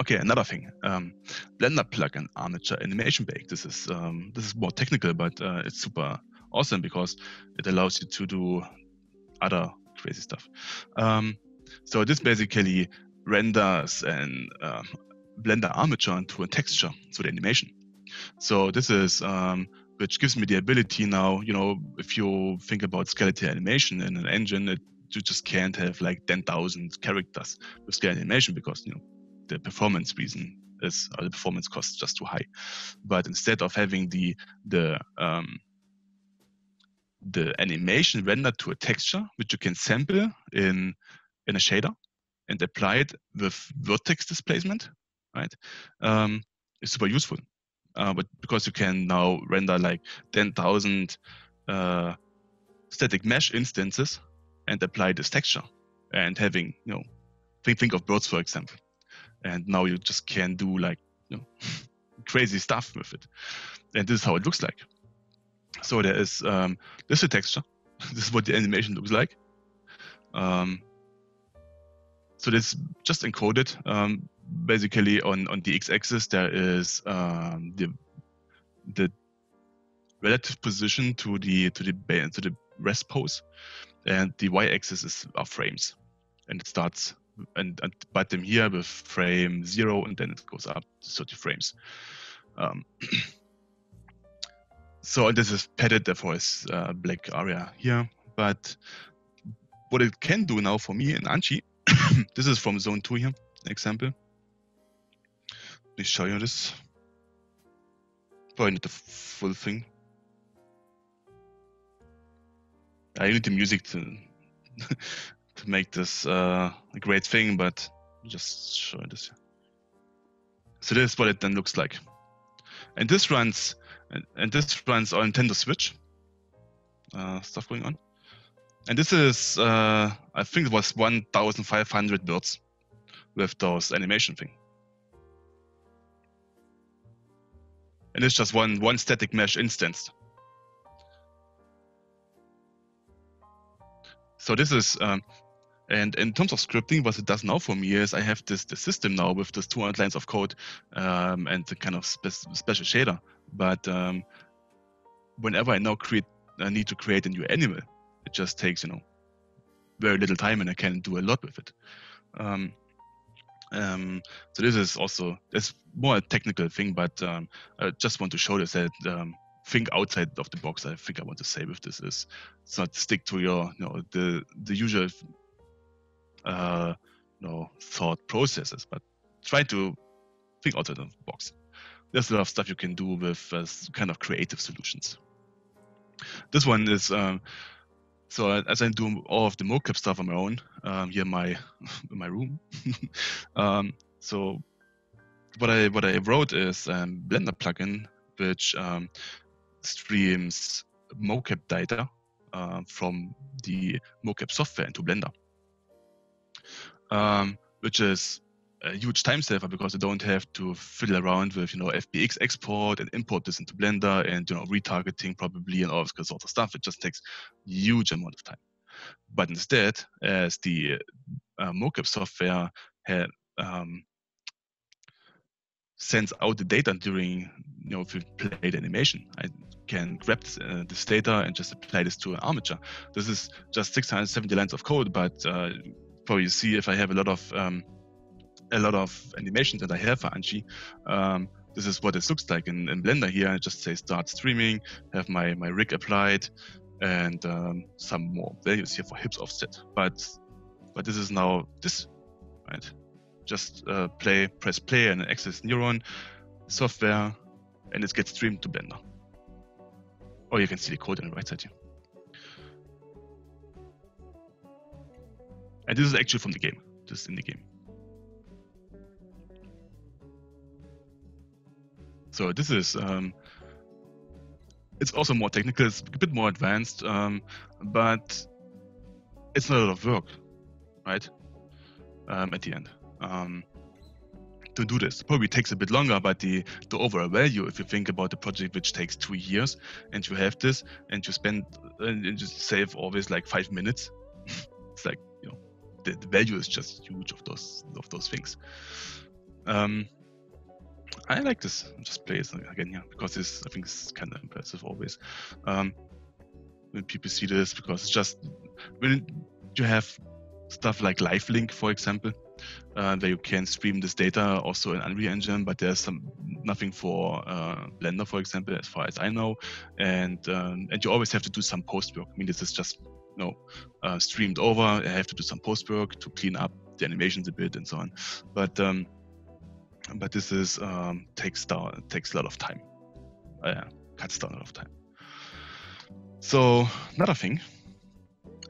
okay, another thing, um, Blender plugin Armature Animation Bake. This is um, this is more technical, but uh, it's super awesome because it allows you to do other crazy stuff. Um, so this basically renders and um, Blender armature into a texture, so the animation. So this is um, which gives me the ability now. You know, if you think about skeletal animation in an engine, it, you just can't have like 10,000 characters with skeletal animation because you know the performance reason is or the performance cost is just too high. But instead of having the the um, the animation rendered to a texture, which you can sample in in a shader and apply it with vertex displacement, right? Um, is super useful. Uh, but because you can now render like 10,000 uh, static mesh instances and apply this texture and having, you know, think, think of birds, for example. And now you just can do like, you know, crazy stuff with it. And this is how it looks like. So there is, um, this is a texture. this is what the animation looks like. Um, so this just encoded. Um, basically, on on the x-axis there is um, the the relative position to the to the to the rest pose, and the y-axis is our frames, and it starts and at bottom here with frame zero, and then it goes up to 30 frames. Um, so this is padded, therefore is uh, black area here. But what it can do now for me in Anchi, this is from zone 2 here, example. Let me show you this. Probably not the full thing. I need the music to to make this uh, a great thing, but just show this. So this is what it then looks like. And this runs, and, and this runs on Nintendo Switch. Uh, stuff going on. And this is, uh, I think it was 1,500 words with those animation thing. And it's just one, one static mesh instance. So this is, um, and in terms of scripting, what it does now for me is I have this the system now with this 200 lines of code um, and the kind of spe special shader. But um, whenever I now create, I need to create a new animal, it just takes you know very little time and I can do a lot with it. Um, um, so this is also it's more a technical thing, but um, I just want to show this that um, think outside of the box. I think I want to say with this is it's not stick to your you know the the usual uh, you know thought processes, but try to think outside of the box. There's a lot of stuff you can do with uh, kind of creative solutions. This one is um, so as I do all of the mocap stuff on my own um, here in my in my room. um, so what I what I wrote is a Blender plugin which um, streams mocap data uh, from the mocap software into Blender, um, which is a huge time saver because you don't have to fiddle around with you know FBX export and import this into Blender and you know retargeting probably and all this sort of stuff. It just takes huge amount of time. But instead, as the uh, mocap software had, um, sends out the data during you know if you play the animation, I can grab this, uh, this data and just apply this to an armature. This is just 670 lines of code, but uh, probably see if I have a lot of um, a lot of animations that I have for Anchi. Um, this is what it looks like in, in Blender here. I just say start streaming, have my, my rig applied, and um, some more values here for hips offset. But but this is now this, right? Just uh, play, press play, and Axis Neuron software, and it gets streamed to Blender. Or you can see the code on the right side here. And this is actually from the game, just in the game. So this is um, it's also more technical, it's a bit more advanced, um, but it's not a lot of work, right? Um, at the end. Um, to do this. Probably takes a bit longer, but the, the overall value, if you think about the project which takes two years and you have this and you spend and you just save always like five minutes, it's like, you know, the, the value is just huge of those of those things. Um, I like this. Just play it again here because this I think is kind of impressive always. Um, when people see this because it's just when you have stuff like Live Link, for example, uh, where you can stream this data also in Unreal Engine, but there's some nothing for uh, Blender, for example, as far as I know, and um, and you always have to do some post work. I mean, this is just you know uh, streamed over. I have to do some post work to clean up the animations a bit and so on, but um, but this is um, takes down takes a lot of time. Uh, cuts down a lot of time. So another thing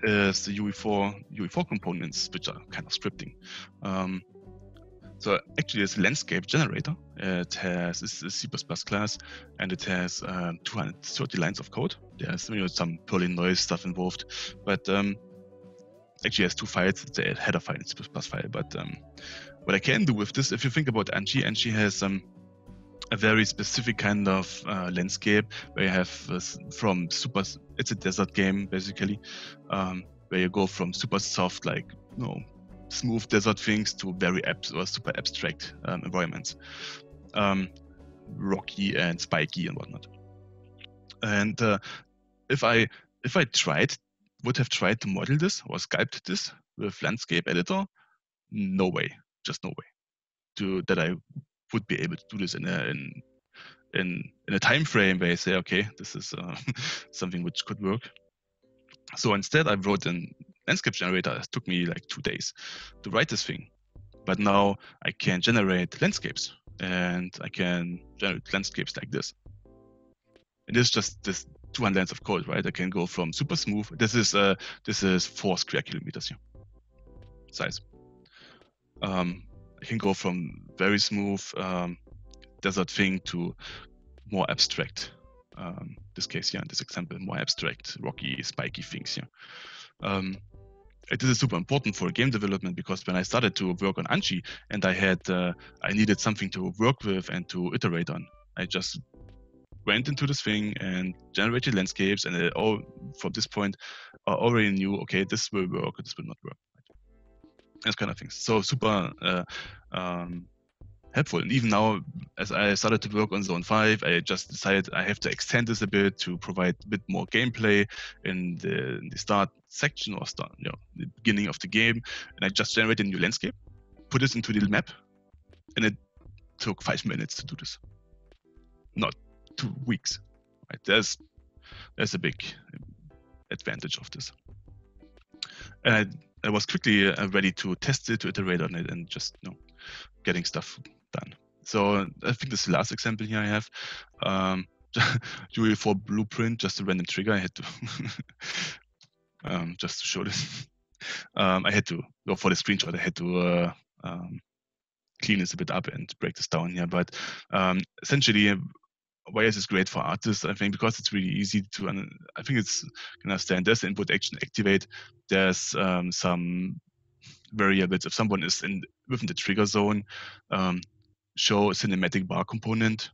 is the UE4 UE4 components, which are kind of scripting. Um, so actually, it's a landscape generator. It has a C++ class, and it has uh, 230 lines of code. There's you know, some Perlin noise stuff involved, but um, actually has two files. It's a header file and C++ file. But um, what I can do with this, if you think about Anchi, Anchi has um, a very specific kind of uh, landscape where you have uh, from super it's a desert game basically um, where you go from super soft like you know smooth desert things to very abs- or super abstract um, environments. Um, rocky and spiky and whatnot. And uh, if i if i tried would have tried to model this or sculpt this with landscape editor no way just no way to that i would be able to do this in a in in, in a time frame where I say, okay, this is uh, something which could work. So instead, I wrote a landscape generator. It took me like two days to write this thing, but now I can generate landscapes, and I can generate landscapes like this. And is just this 200 lines of code, right? I can go from super smooth. This is uh, this is four square kilometers here size. Um, I can go from very smooth um, desert thing to more abstract. Um, this case here, in this example, more abstract, rocky, spiky things Yeah. Um, super important for game development because when I started to work on Anchi and I had uh, I needed something to work with and to iterate on, I just went into this thing and generated landscapes and it all from this point I already knew okay this will work this will not work those kind of things. So super uh, um, helpful. And even now, as I started to work on Zone 5, I just decided I have to extend this a bit to provide a bit more gameplay in the, in the start section or start, you know, the beginning of the game. And I just generated a new landscape, put this into the map, and it took five minutes to do this. Not two weeks. Right? There's there's a big advantage of this. And I I was quickly uh, ready to test it, to iterate on it, and just you know, getting stuff done. So I think this is the last example here I have. Um, for blueprint, just a random trigger. I had to um, just to show this. Um, I had to go for the screenshot. I had to uh, um, clean this a bit up and break this down here. But um, essentially, Wires is this great for artists, I think, because it's really easy to. I think it's can understand. There's the input action activate. There's um, some variables. If someone is in within the trigger zone, um, show cinematic bar component.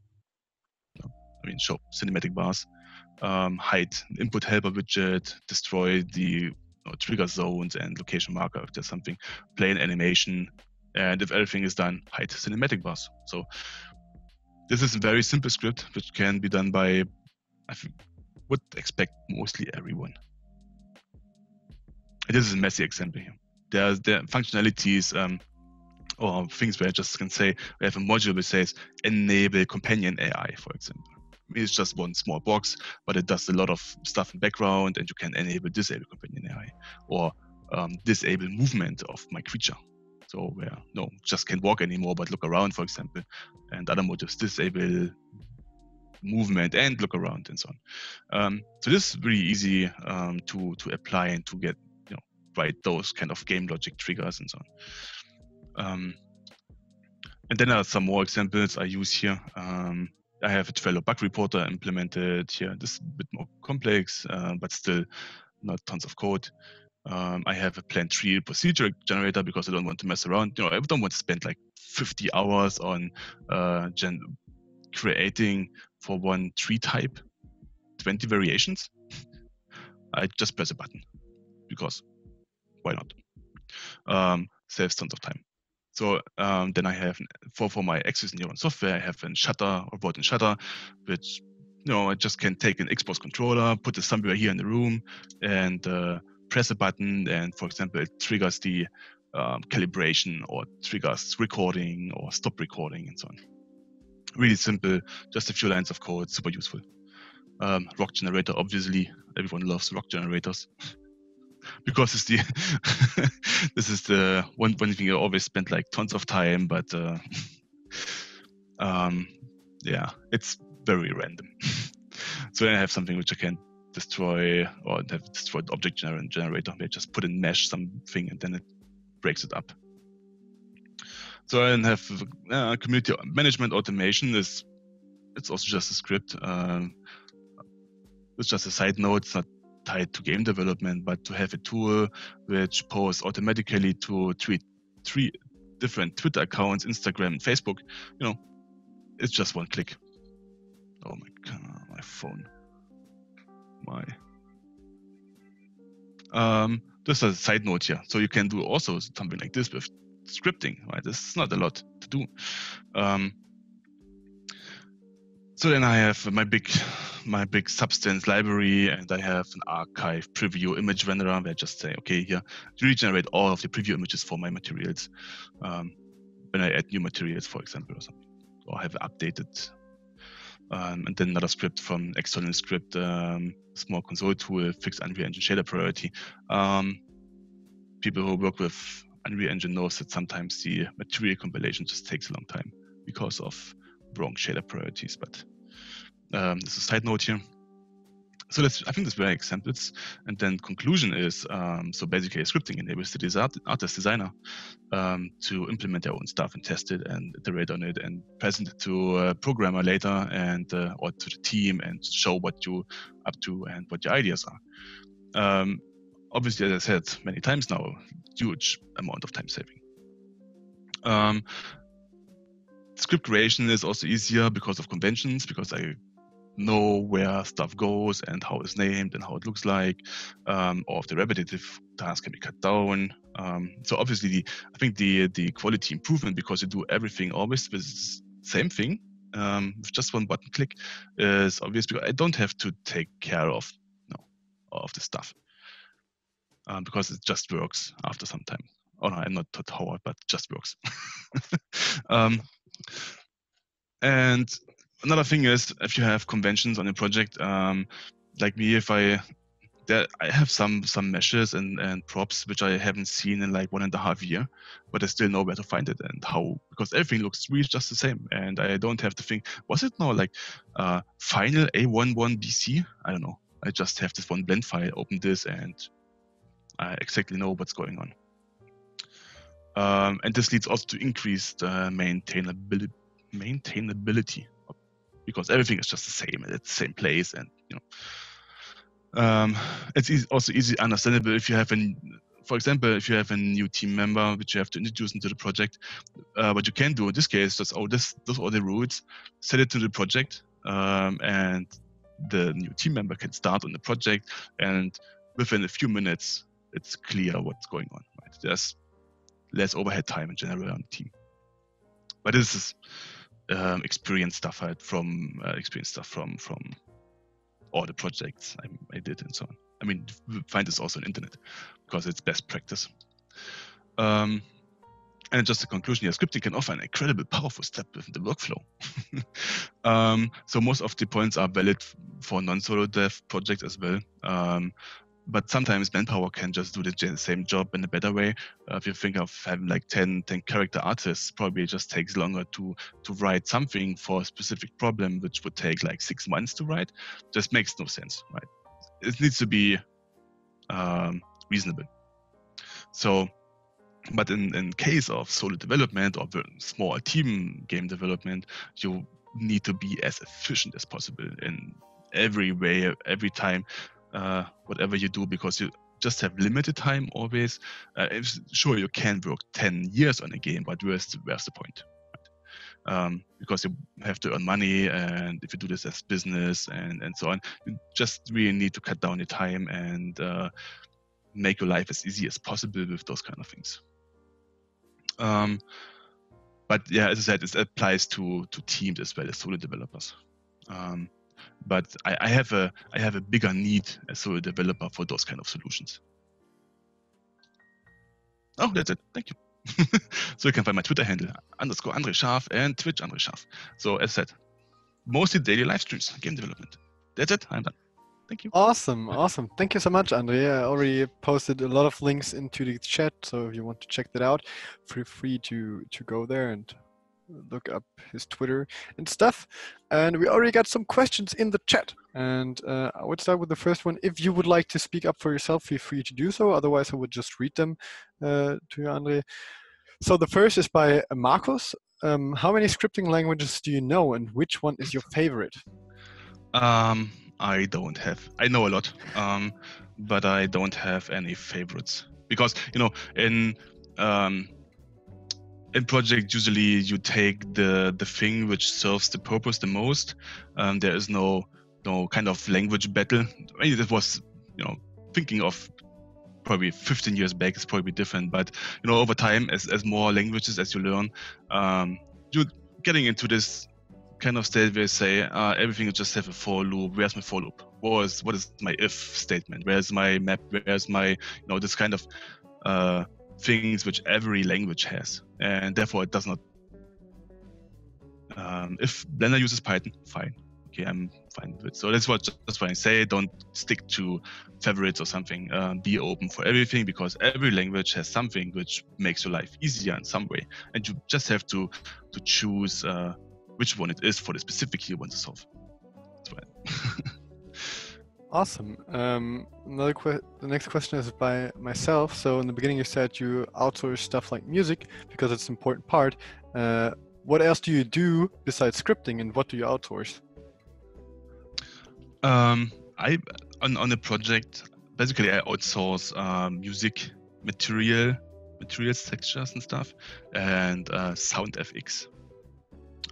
I mean, show cinematic bars. Um, hide input helper widget. Destroy the you know, trigger zones and location marker if there's something. Play an animation. And if everything is done, hide cinematic bars. So this is a very simple script which can be done by, I would expect mostly everyone. This is a messy example here. There, are functionalities um, or things where I just can say we have a module that says enable companion AI, for example. It's just one small box, but it does a lot of stuff in background, and you can enable disable companion AI or um, disable movement of my creature so where no just can't walk anymore but look around for example and other motives disable movement and look around and so on um, so this is really easy um, to to apply and to get you know write those kind of game logic triggers and so on um, and then there are some more examples I use here. Um, I have a Trello bug reporter implemented here. This is a bit more complex, uh, but still not tons of code. Um, I have a planned tree procedure generator because I don't want to mess around. You know, I don't want to spend like 50 hours on uh, gen- creating for one tree type 20 variations. I just press a button because why not? Um, saves tons of time. So um, then I have for for my Axis Neuron software, I have a shutter or button shutter, which you know I just can take an Xbox controller, put it somewhere here in the room, and uh, press a button and, for example, it triggers the um, calibration or triggers recording or stop recording and so on. Really simple, just a few lines of code, super useful. Um, rock generator, obviously, everyone loves rock generators because it's the this is the one one thing I always spend like tons of time, but uh, um, yeah, it's very random. so then I have something which I can destroy or have destroyed object gener- generator. I just put in mesh something and then it breaks it up. So I have uh, community management automation is it's also just a script. Um, it's just a side note. It's not tied to game development, but to have a tool which posts automatically to tweet three different Twitter accounts, Instagram, and Facebook, you know, it's just one click. Oh my god, my phone. My. Um, just a side note here. So you can do also something like this with scripting, right? This is not a lot to do. Um, so then I have my big my big substance library and I have an archive preview image renderer where I just say, okay, here, regenerate all of the preview images for my materials. Um, when I add new materials, for example, or something, or have updated. Um, and then another script from external script, um, small console tool, fix Unreal Engine shader priority. Um, people who work with Unreal Engine knows that sometimes the material compilation just takes a long time because of wrong shader priorities, but um, this is a side note here. So I think that's very examples. And then conclusion is, um, so basically scripting enables the art, artist designer um, to implement their own stuff and test it and iterate on it and present it to a programmer later and uh, or to the team and show what you up to and what your ideas are. Um, obviously, as I said many times now, huge amount of time saving. Um, script creation is also easier because of conventions, because I know where stuff goes and how it's named and how it looks like, um, or if the repetitive tasks can be cut down. Um, so obviously, the, I think the the quality improvement because you do everything always with the same thing um, with just one button click is obvious because I don't have to take care of you know, of the stuff um, because it just works after some time. Oh no, I'm not Todd Howard, but just works. um, and another thing is if you have conventions on a project, um, like me, if I there I have some some meshes and, and props which I haven't seen in like one and a half year, but I still know where to find it and how because everything looks really just the same and I don't have to think was it now like uh, final A11 BC? I don't know. I just have this one blend file, open this and I exactly know what's going on. Um, and this leads also to increased uh, maintainability maintainability because everything is just the same at the same place and you know. Um, it's easy, also easy understandable if you have an for example if you have a new team member which you have to introduce into the project uh, what you can do in this case is just oh this those are the rules set it to the project um, and the new team member can start on the project and within a few minutes it's clear what's going on right? There's less overhead time in general on the team. But this is um, experience stuff halt from uh, experience stuff from from all the projects I, I, did and so on. I mean, find this also on internet because it's best practice. Um, and just a conclusion here, scripting can offer an incredible, powerful step within the workflow. um, so most of the points are valid for non-solo dev projects as well. Um, but sometimes manpower can just do the same job in a better way. Uh, if you think of having like 10, 10 character artists, probably it just takes longer to to write something for a specific problem, which would take like six months to write. Just makes no sense, right? It needs to be um, reasonable. So, but in in case of solo development or small team game development, you need to be as efficient as possible in every way, every time uh, whatever you do because you just have limited time always. Uh, sure, you can work 10 years on a game, but where's the, where's the point? Um, because you have to earn money, and if you do this as business and, and so on, you just really need to cut down your time and uh, make your life as easy as possible with those kind of things. Um, but yeah, as I said, it applies to to teams as well as solo developers. Um, but I, I, have a I have a bigger need as a developer for those kind of solutions. Oh, that's it. Thank you. so you can find my Twitter handle underscore Andre Schaaf and Twitch Andre Schaaf. So as said, mostly daily live streams, game development. That's it. I'm done. Thank you. Awesome, awesome. Thank you so much, Andre. I already posted a lot of links into the chat, so if you want to check that out, feel free to to go there and look up his Twitter and stuff. And we already got some questions in the chat. And uh, I would start with the first one. If you would like to speak up for yourself, feel free to do so. Otherwise, I would just read them uh, to you, Andre. So the first is by Marcos. Um, how many scripting languages do you know, and which one is your favorite? Um, I don't have. I know a lot, um, but I don't have any favorites because you know in um, in project usually you take the the thing which serves the purpose the most. Um, there is no no kind of language battle. I mean, it was you know thinking of probably 15 years back is probably different, but you know over time as as more languages as you learn, um, you're getting into this kind of state where you say uh, everything just have a for loop. Where's my for loop? What is what is my if statement? Where's my map? Where's my you know this kind of uh, things which every language has, and therefore it does not. Um, if Blender uses Python, fine. Okay, I'm fine with it. So that's what that's why I say don't stick to favorites or something. Uh, be open for everything because every language has something which makes your life easier in some way, and you just have to to choose uh, which one it is for the specific you want to solve. That's right. awesome. Um, another que- the next question is by myself. So in the beginning, you said you outsource stuff like music because it's an important part. Uh, what else do you do besides scripting, and what do you outsource? Um, I on on a project basically I outsource um, music material materials textures and stuff and uh, sound FX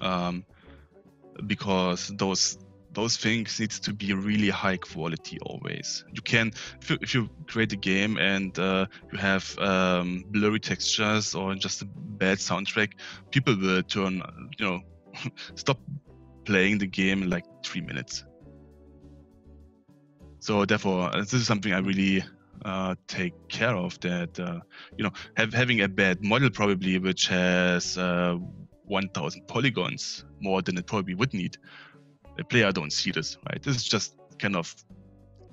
um, because those those things needs to be really high quality always. You can if you, if you create a game and uh, you have um, blurry textures or just a bad soundtrack, people will turn you know stop playing the game in like three minutes. So therefore, uh, this is something I really uh, take care of. That uh, you know, have, having a bad model probably which has uh, 1,000 polygons more than it probably would need. The player don't see this, right? This is just kind of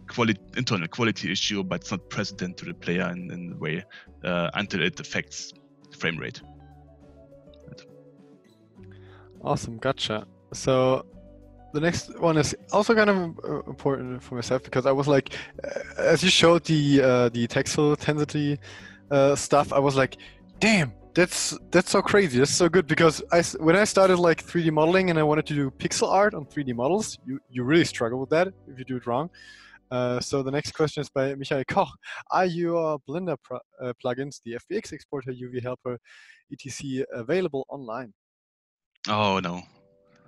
quality internal quality issue, but it's not present to the player in, in way uh, until it affects frame rate. Awesome, gotcha. So the next one is also kind of uh, important for myself because I was like, uh, as you showed the uh, the texture density uh, stuff, I was like, damn, that's that's so crazy. That's so good because I when I started like 3D modeling and I wanted to do pixel art on 3D models, you you really struggle with that if you do it wrong. Uh, so the next question is by Michael Koch. Are your Blender uh, plugins, the FBX exporter, UV helper, etc., available online? Oh no,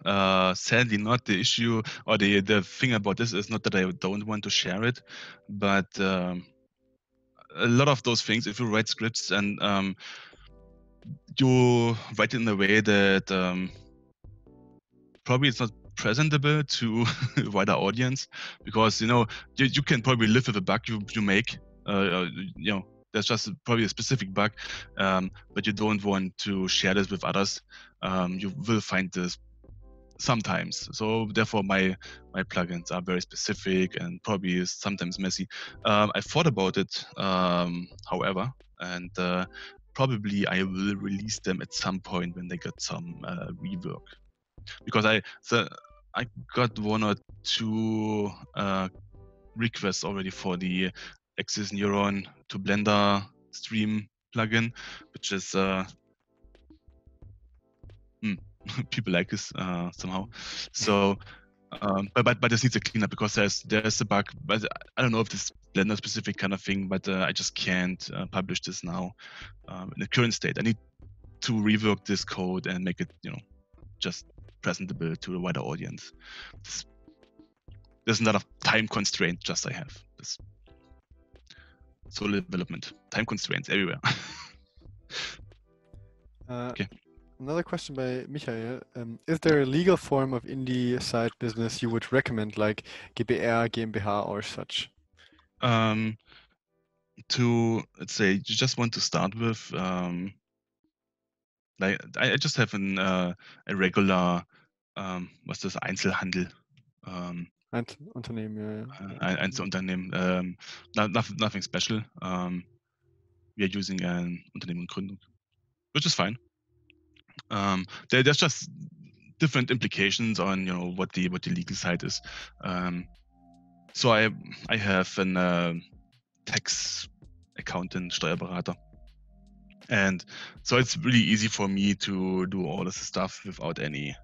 uh, sadly not the issue or the the thing about this is not that I don't want to share it, but um, a lot of those things, if you write scripts and um, you write it in a way that um, probably it's not presentable to a wider audience because you know you, you can probably live with a bug you, you make uh, uh you know that's just probably a specific bug um, but you don't want to share this with others. Um, you will find this sometimes. So therefore my my plugins are very specific and probably sometimes messy. Um, i thought about it um, however and uh, probably I will release them at some point when they get some uh, rework. Because I so I got one or two uh, requests already for the Axis Neuron to Blender Stream plugin, which is uh, hmm, people like this uh, somehow. So um, but, but but this needs a cleanup because there's there's a bug. But I don't know if this Blender specific kind of thing. But uh, I just can't uh, publish this now um, in the current state. I need to rework this code and make it you know just presentable to a wider audience. This, there's not a time constraint. Just I have this solo development time constraints everywhere. uh, okay. Another question by Michael. Um, is there a legal form of indie side business you would recommend, like GBR, GmbH, or such? Um, to let's say you just want to start with um, like I, I just have an uh, a regular um, was das Einzelhandel um, Unternehmen, ja, ja. ein Einzelunternehmen um, nothing, nothing special um, we are using an Unternehmengründung which is fine. Um, there, there's just different implications on you know what the what the legal side is. Um, so I I have an uh, tax accountant, Steuerberater. And so it's really easy for me to do all this stuff without any.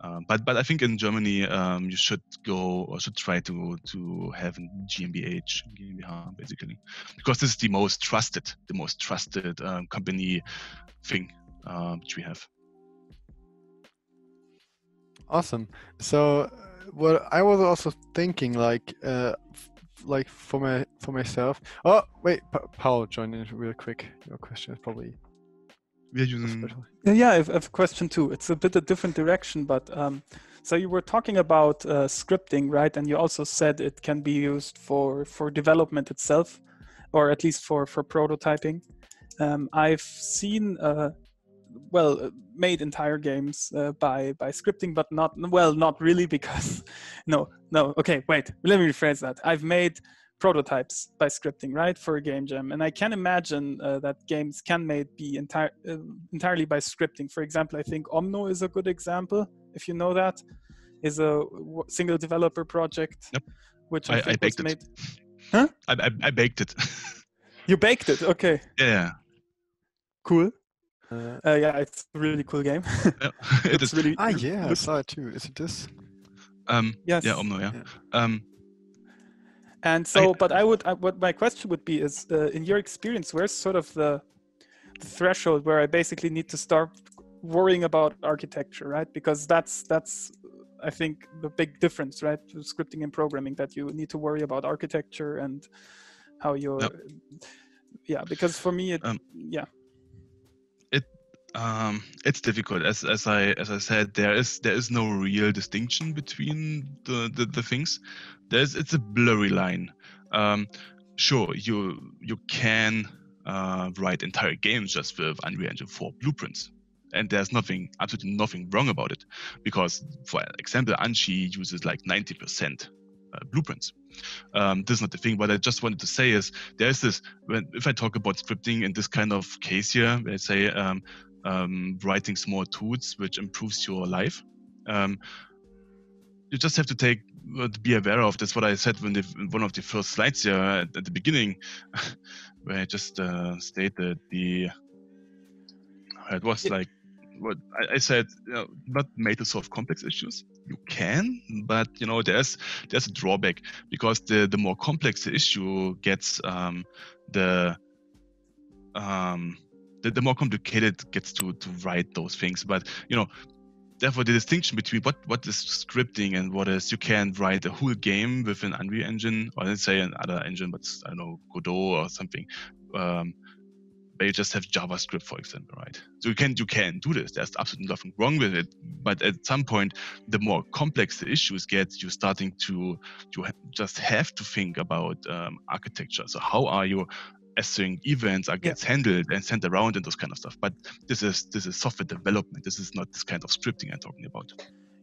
Um, but but I think in Germany um, you should go or should try to to have a GmbH GmbH basically because this is the most trusted the most trusted um, company thing uh, which we have. Awesome. So what I was also thinking like uh, like for my for myself. Oh wait, pa Paul, join in real quick. Your question is probably. We're using. Yeah, I have, I have, a question too. It's a bit a different direction, but um, so you were talking about uh, scripting, right? And you also said it can be used for for development itself, or at least for for prototyping. Um, I've seen uh, well uh, made entire games uh, by by scripting but not well not really because no no okay wait let me rephrase that. I've made prototypes by scripting right for a game jam and i can imagine uh, that games can made be entire, uh, entirely by scripting. For example i think Omno is a good example if you know that is a single developer project yep. which i, I, I baked made... it huh? I, I, I baked it. You baked it okay. Yeah. Cool uh, uh, yeah, it's a really cool game. yeah, it is. Really, ah, yeah, I saw it too. Is it this? Um, yes. Yeah, Omno, yeah. yeah. Um, and so, I, but I would, I, what my question would be is, uh, in your experience, where's sort of the, the threshold where I basically need to start worrying about architecture, right? Because that's that's I think the big difference, right? To scripting and programming that you need to worry about architecture and how you're. Yep. Yeah, because for me, it, um, yeah um, it's difficult as as I as I said there is there is no real distinction between the the, the things. There's it's a blurry line. Um, sure, you you can uh, write entire games just with Unreal Engine 4 blueprints, and there's nothing absolutely nothing wrong about it, because for example, Anchi uses like 90% uh, blueprints. Um, this is not the thing. What I just wanted to say is there's this when if I talk about scripting in this kind of case here, I say um, um, writing small tools which improves your life. Um, you just have to take uh, to be aware of. That's what I said when the, one of the first slides here at, at the beginning, where I just uh, stated the it was like what I, I said. You know, not made to solve complex issues. You can, but you know there's there's a drawback because the the more complex the issue gets, um, the um, the, the more complicated it gets to to write those things. But you know, therefore the distinction between what what is scripting and what is you can write a whole game with an Unreal Engine or let's say another engine, but I don't know Godot or something. Um, where you just have JavaScript, for example, right? So you can you can do this. There's absolutely nothing wrong with it. But at some point, the more complex the issues get, you're starting to you just have to think about um, architecture. So how are you async events are gets yeah. handled and sent around and those kind of stuff. But this is this is software development. This is not this kind of scripting I'm talking about.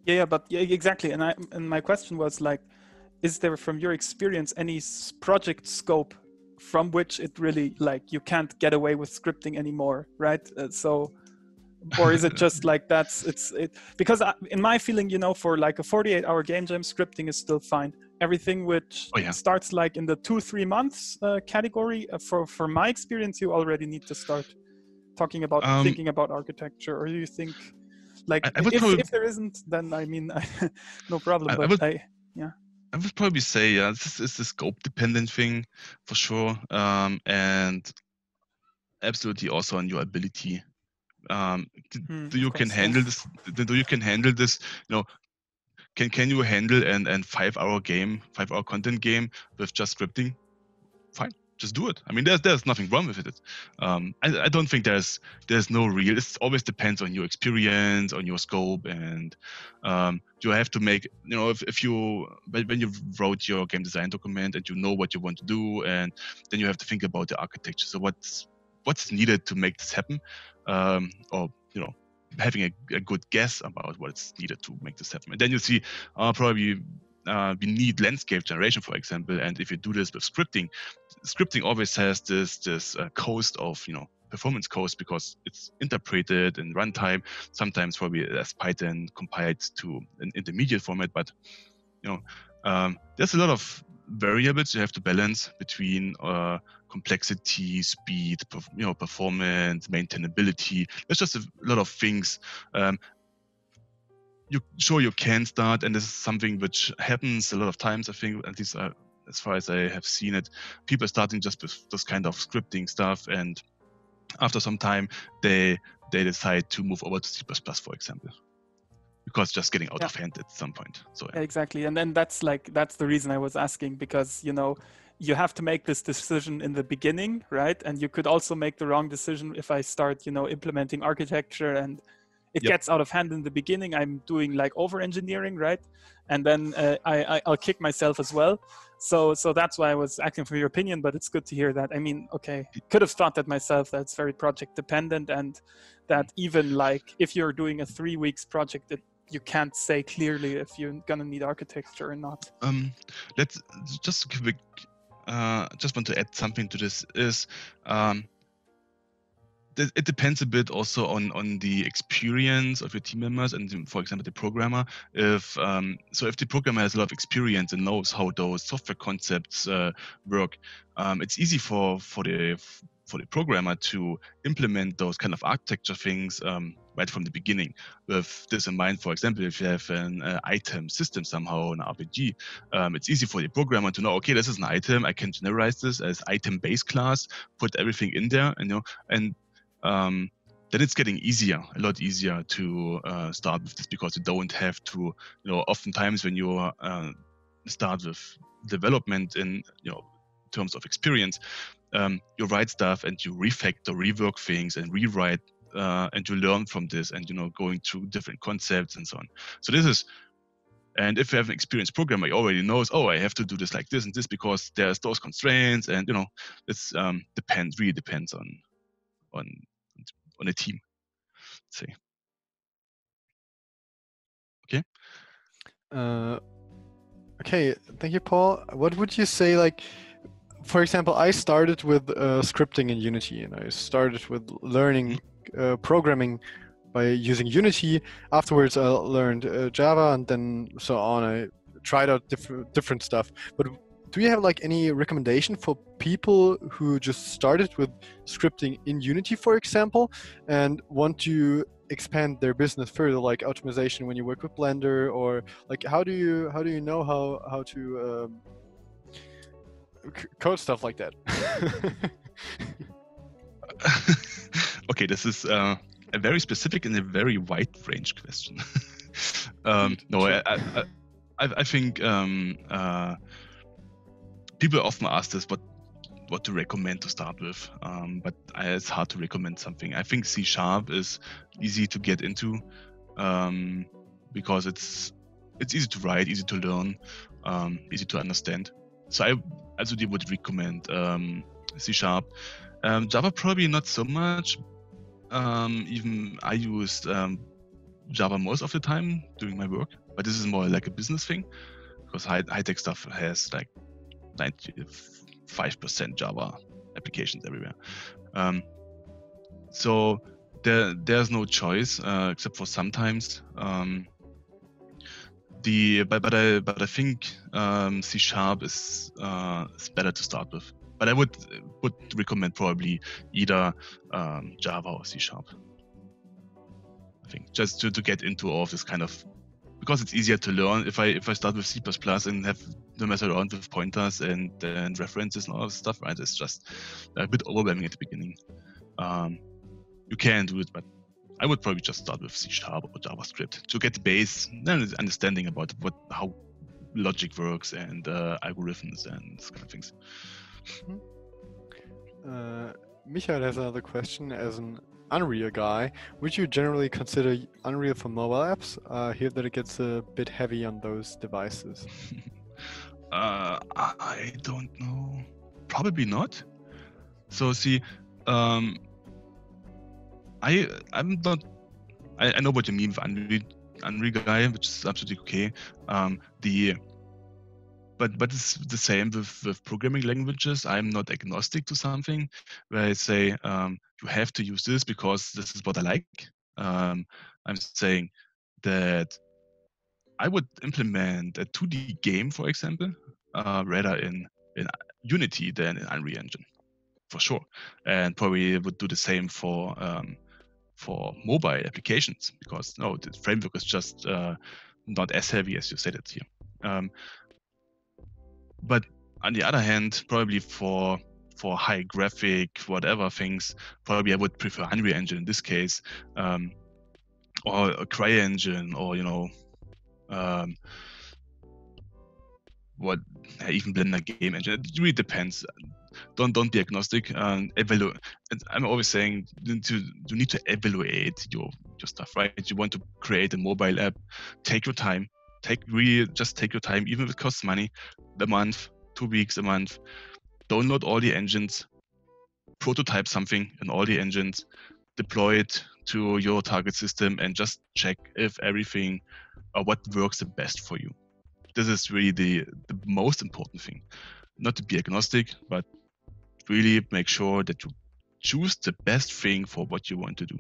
Yeah, yeah, but yeah, exactly. And I and my question was like, is there from your experience any project scope from which it really like you can't get away with scripting anymore, right? Uh, so or is it just like that's it's it because I, in my feeling you know for like a 48 hour game jam scripting is still fine. Everything which oh, yeah. starts like in the two three months uh, category uh, for for my experience you already need to start talking about um, thinking about architecture. Or do you think like I, I if, probably, if, there isn't then i mean no problem I, but would, I, yeah. I would probably say yeah this is the scope dependent thing for sure. Um, and absolutely also on your ability um, hmm, do you can handle this do you can handle this you know can can you handle an, an five hour game five hour content game with just scripting fine just do it. I mean, there's there's nothing wrong with it. Um, I, I don't think there's there's no real. It always depends on your experience, on your scope, and um, you have to make. You know, if, if you when you wrote your game design document and you know what you want to do, and then you have to think about the architecture. So what's what's needed to make this happen, um, or you know, having a, a, good guess about what's needed to make this happen. And then you see, uh, probably uh, we need landscape generation, for example. And if you do this with scripting, scripting always has this this uh, cost of you know performance cost because it's interpreted in runtime. Sometimes probably as Python compiled to an intermediate format, but you know um, there's a lot of variables you have to balance between uh, complexity, speed, you know, performance, maintainability. There's just a lot of things. Um, you sure you can start, and this is something which happens a lot of times. I think, at least uh, as far as I have seen it, people are starting just with this kind of scripting stuff, and after some time, they they decide to move over to C++, for example because just getting out yeah. of hand at some point so yeah. exactly and then that's like that's the reason i was asking because you know you have to make this decision in the beginning right and you could also make the wrong decision if i start you know implementing architecture and it yep. gets out of hand in the beginning i'm doing like over engineering right and then uh, I, I will kick myself as well so so that's why i was asking for your opinion but it's good to hear that i mean okay could have thought that myself that's very project dependent and that even like if you're doing a three weeks project it you can't say clearly if you're gonna need architecture or not. Um, let's just quick. Uh, just want to add something to this. Is um, it depends a bit also on on the experience of your team members and for example the programmer if um, so if the programmer has a lot of experience and knows how those software concepts uh, work um, it's easy for for the for the programmer to implement those kind of architecture things um, right from the beginning. With this in mind, for example, if you have an uh, item system somehow, an RPG, um, it's easy for the programmer to know, okay, this is an item. I can generalize this as item base class, put everything in there, and you know, and um, then it's getting easier, a lot easier to uh, start with this because you don't have to, you know, oftentimes when you uh, start with development in, you know, terms of experience, um, you write stuff and you refactor, rework things, and rewrite, uh, and you learn from this, and you know, going through different concepts and so on. So this is, and if you have an experienced programmer, already knows, oh, I have to do this like this and this because there's those constraints, and you know, it's um, depends, really depends on on on a team. Say. Okay. Uh, okay. Thank you, Paul. What would you say, like? for example, I started with uh, scripting in Unity, and I started with learning uh, programming by using Unity. Afterwards, I learned uh, Java, and then so on. I tried out different different stuff. But do you have like any recommendation for people who just started with scripting in Unity, for example, and want to expand their business further, like optimization when you work with Blender, or like how do you how do you know how how to um, code stuff like that. okay, this is uh, a very specific and a very wide range question. um, no, I, I, I, I think um, uh, people often ask this, what what to recommend to start with, um, but I, it's hard to recommend something. I think C sharp is easy to get into um, because it's it's easy to write, easy to learn, um, easy to understand. So I also die would recommend um, C Sharp. Um, Java probably not so much. Um, even I used um, Java most of the time doing my work, but this is more like a business thing because high, high tech stuff has like 95% Java applications everywhere. Um, so there, there's no choice uh, except for sometimes. Um, the but but I but I think um, C sharp is uh, is better to start with. But I would would recommend probably either um, Java or C sharp. I think just to, to get into all of this kind of because it's easier to learn. If I if I start with C and have to mess around with pointers and and references and all this stuff, right? It's just a bit overwhelming at the beginning. Um, you can do it, but I would probably just start with C Sharp or JavaScript to get the base understanding about what how logic works and uh, algorithms and kind of things. Hmm. uh, Michael has another question. As an Unreal guy, would you generally consider Unreal for mobile apps? Uh, hear that it gets a bit heavy on those devices. uh, I don't know. Probably not. So see, um, I I'm not. I, I know what you mean with Unreal, Unreal guy, which is absolutely okay. Um, the but but it's the same with, with programming languages. I'm not agnostic to something where I say um, you have to use this because this is what I like. Um, I'm saying that I would implement a 2D game, for example, uh, rather in in Unity than in Unreal Engine, for sure, and probably would do the same for um, for mobile applications because no, the framework is just uh, not as heavy as you said it here. Um, but on the other hand, probably for for high graphic whatever things, probably I would prefer Unreal Engine in this case, um, or a CryEngine, or you know, um, what even Blender game engine. It really depends. Don't don't be agnostic. Um, evaluate. I'm always saying to you need to evaluate your your stuff, right? You want to create a mobile app, take your time. Take really just take your time, even if it costs money a month, two weeks a month, download all the engines, prototype something in all the engines, deploy it to your target system, and just check if everything or what works the best for you. This is really the, the most important thing. Not to be agnostic, but really make sure that you choose the best thing for what you want to do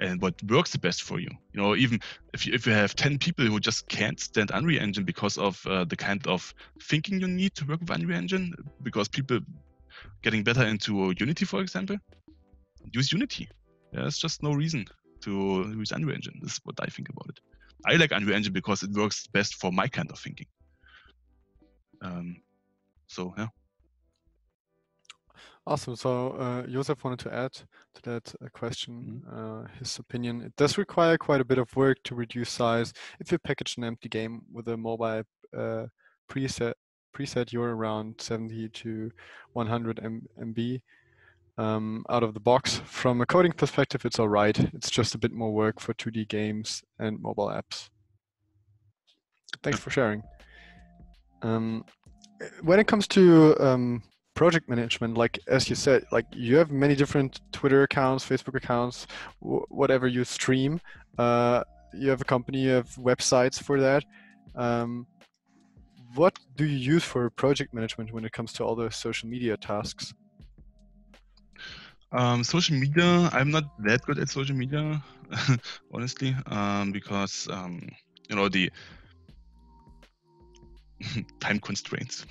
and what works the best for you. You know, even if you, if you have 10 people who just can't stand Unreal Engine because of uh, the kind of thinking you need to work with Unreal Engine, because people getting better into Unity, for example, use Unity. There's just no reason to use Unreal Engine. This is what I think about it. I like Unreal Engine because it works best for my kind of thinking. Um, so yeah. Awesome. So uh, Josef wanted to add to that uh, question mm-hmm. uh, his opinion. It does require quite a bit of work to reduce size. If you package an empty game with a mobile uh, preset, preset, you're around 70 to 100 M- MB um, out of the box. From a coding perspective, it's all right. It's just a bit more work for 2D games and mobile apps. Thanks for sharing. Um, when it comes to um, project management like as you said like you have many different twitter accounts facebook accounts whatever you stream uh, you have a company you have websites for that. Um, what do you use for project management when it comes to all the social media tasks? Um, social media i'm not that good at social media honestly um, because um, you know the time constraints.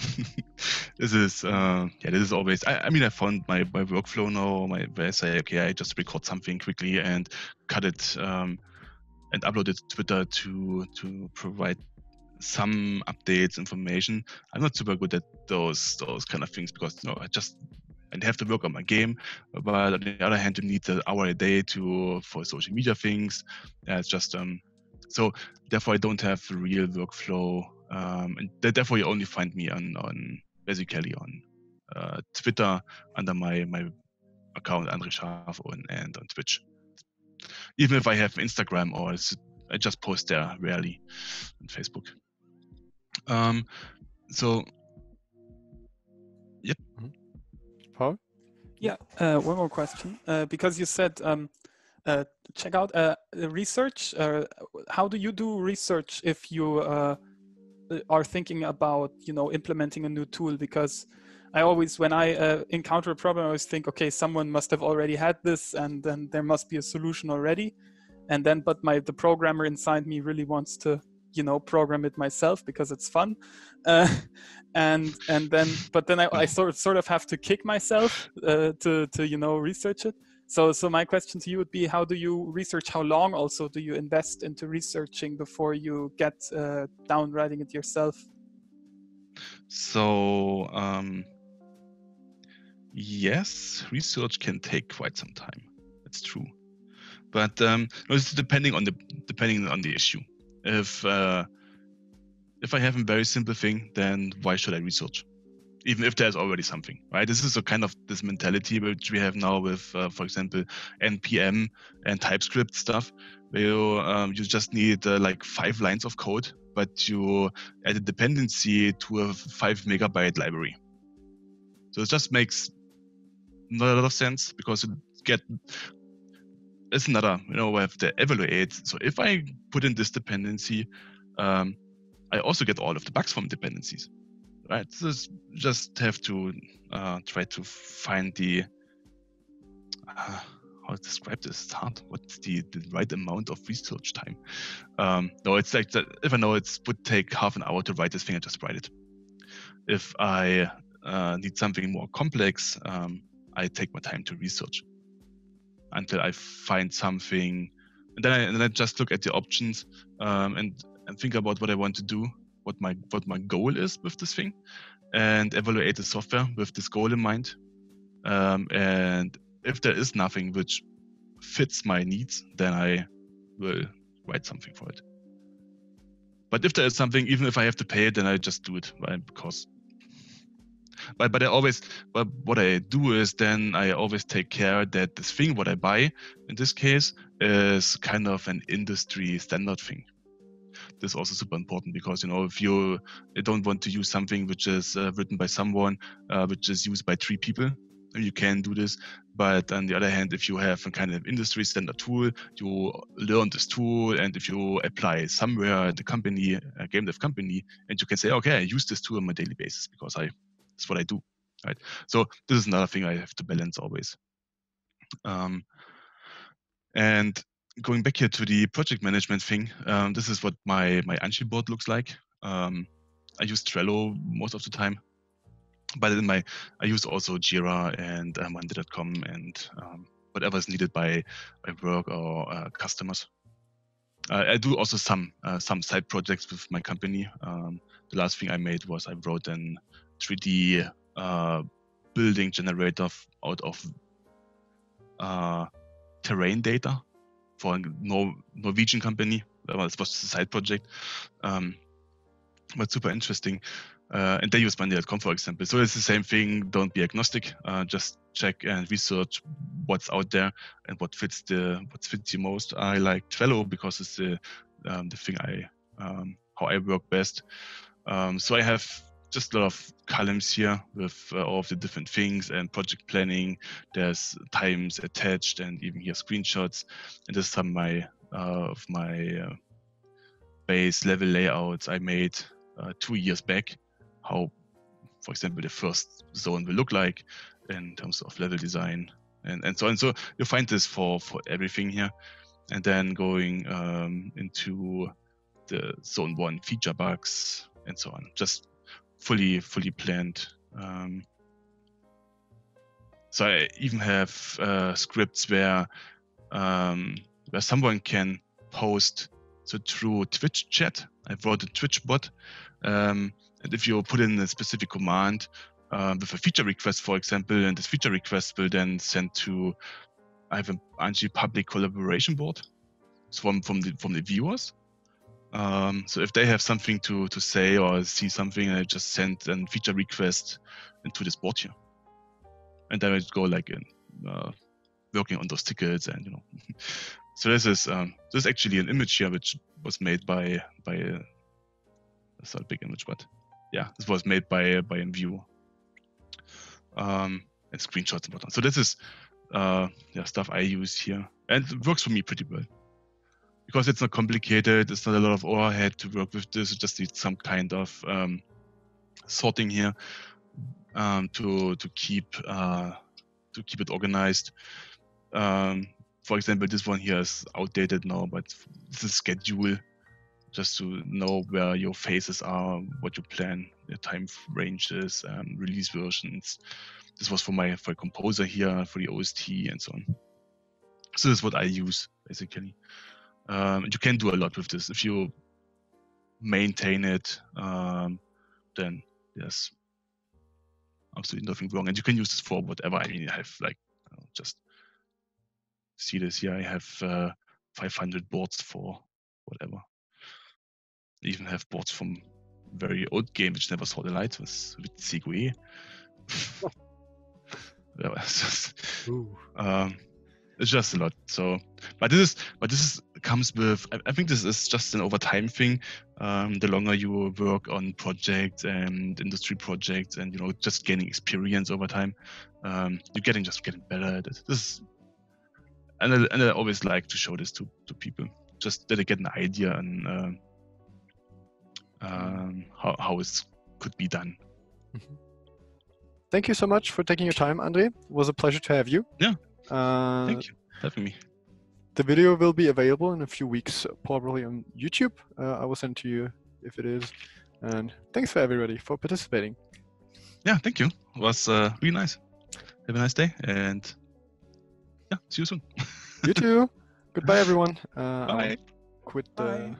this is uh, yeah, this is always. I, I, mean, I found my, my workflow now. My where I say, okay, I just record something quickly and cut it um, and upload it to Twitter to to provide some updates, information. I'm not super good at those those kind of things because you know I just and have to work on my game. But on the other hand, you need an hour a day to for social media things. Yeah, it's just um. So therefore, I don't have real workflow um, and therefore, you only find me on, on basically on uh, Twitter under my, my account Andre Schaaf and, and on Twitch. Even if I have Instagram or I just post there rarely on Facebook. Um, so, yep. Mm-hmm. Paul? Yeah, uh, one more question. Uh, because you said um, uh, check out uh, research. Uh, how do you do research if you uh, are thinking about you know implementing a new tool because I always, when I uh, encounter a problem, I always think, okay, someone must have already had this, and then there must be a solution already. And then, but my the programmer inside me really wants to, you know, program it myself because it's fun. Uh, and and then, but then I, I sort sort of have to kick myself uh, to to you know research it. So, so my question to you would be: How do you research? How long also do you invest into researching before you get uh, down writing it yourself? So, um, yes, research can take quite some time. That's true, but um, it's depending on the depending on the issue. If uh, if I have a very simple thing, then why should I research? Even if there's already something, right? This is a kind of this mentality which we have now with, uh, for example, npm and TypeScript stuff, where you, um, you just need uh, like five lines of code, but you add a dependency to a five megabyte library. So it just makes not a lot of sense because you get it's another, you know, we have to evaluate. So if I put in this dependency, um, I also get all of the bugs from dependencies right? This just have to uh, try to find the uh, how to describe this. It's hard. What's the, the right amount of research time? Um, no, it's like that, if I know it would take half an hour to write this thing, I just write it. If I uh, need something more complex, um, I take my time to research until I find something, and then I, and then I just look at the options um, and and think about what I want to do what my what my goal is with this thing, and evaluate the software with this goal in mind. Um, and if there is nothing which fits my needs, then I will write something for it. But if there is something, even if I have to pay it, then I just do it, right? Because but but I always but what I do is then I always take care that this thing what I buy in this case is kind of an industry standard thing this is also super important because you know if you don't want to use something which is uh, written by someone uh, which is used by three people you can do this. But on the other hand if you have a kind of industry standard tool you learn this tool and if you apply somewhere the company a game dev company and you can say okay i use this tool on my daily basis because i that's what i do right? So this is another thing i have to balance always. Um, and going back here to the project management thing, um, this is what my my Anchi board looks like. Um, I use Trello most of the time, but in my I use also Jira and uh, Monday.com and um, whatever is needed by by work or uh, customers. Uh, I do also some uh, some side projects with my company. Um, the last thing I made was I wrote an 3D uh, building generator out of uh, terrain data for a Nor- Norwegian company. That was a side project. Um, but super interesting. Uh, and they use Monday.com, for example. So it's the same thing. Don't be agnostic. Uh, just check and research what's out there and what fits the what fits you most. I like Trello because it's the um, the thing I um, how I work best. Um, so I have just a lot of columns here with uh, all of the different things and project planning. There's times attached and even here screenshots. And this is some of my, uh, of my uh, base level layouts I made uh, two years back. How, for example, the first zone will look like in terms of level design and, and so on. So you find this for, for everything here. And then going um, into the zone one feature bugs and so on. Just fully fully planned. Um, so I even have uh, scripts where um, where someone can post so through Twitch chat. I wrote a Twitch bot, um, and if you put in a specific command uh, with a feature request, for example, and this feature request will then send to I have an Anchi public collaboration board from from the from the viewers, um, so if they have something to, to say or see something, I just send a feature request into this board here, and then I go like in uh, working on those tickets and you know. so this is um, this is actually an image here which was made by by uh, it's not a big image, but yeah, this was made by by a viewer. Um, and screenshots and whatnot. So this is uh, yeah stuff I use here, and it works for me pretty well because it's not complicated. It's not a lot of overhead to work with this. You just need some kind of um, sorting here um, to to keep uh, to keep it organized. Um, for example, this one here is outdated now, but this is schedule just to know where your phases are, what you plan, the time ranges, um, release versions. This was for my for composer here, for the OST and so on. So this is what I use basically. Um, you can do a lot with this if you maintain it. Um, then yes, absolutely nothing wrong, and you can use this for whatever. I mean, I have like just see this here. I have uh, 500 boards for whatever. I even have boards from very old game which never saw the light was with Segway. yeah, it's just, um, it's just a lot. So, but this is, but this is comes with. I, think this is just an over time thing. Um, the longer you work on projects and industry projects, and you know, just gaining experience over time, um, you're getting just getting better at it. This, is, and I, and I always like to show this to to people, just that they get an idea on uh, um, how how it could be done. Thank you so much for taking your time, Andre. It was a pleasure to have you. Yeah. Uh, Thank you having me. The video will be available in a few weeks, probably on YouTube. Uh, I will send to you if it is. And thanks for everybody for participating. Yeah, thank you. It was uh, really nice. Have a nice day, and yeah, see you soon. you too. Goodbye, everyone. Uh, Bye. I'll quit the Bye.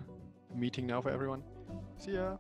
meeting now for everyone. See ya.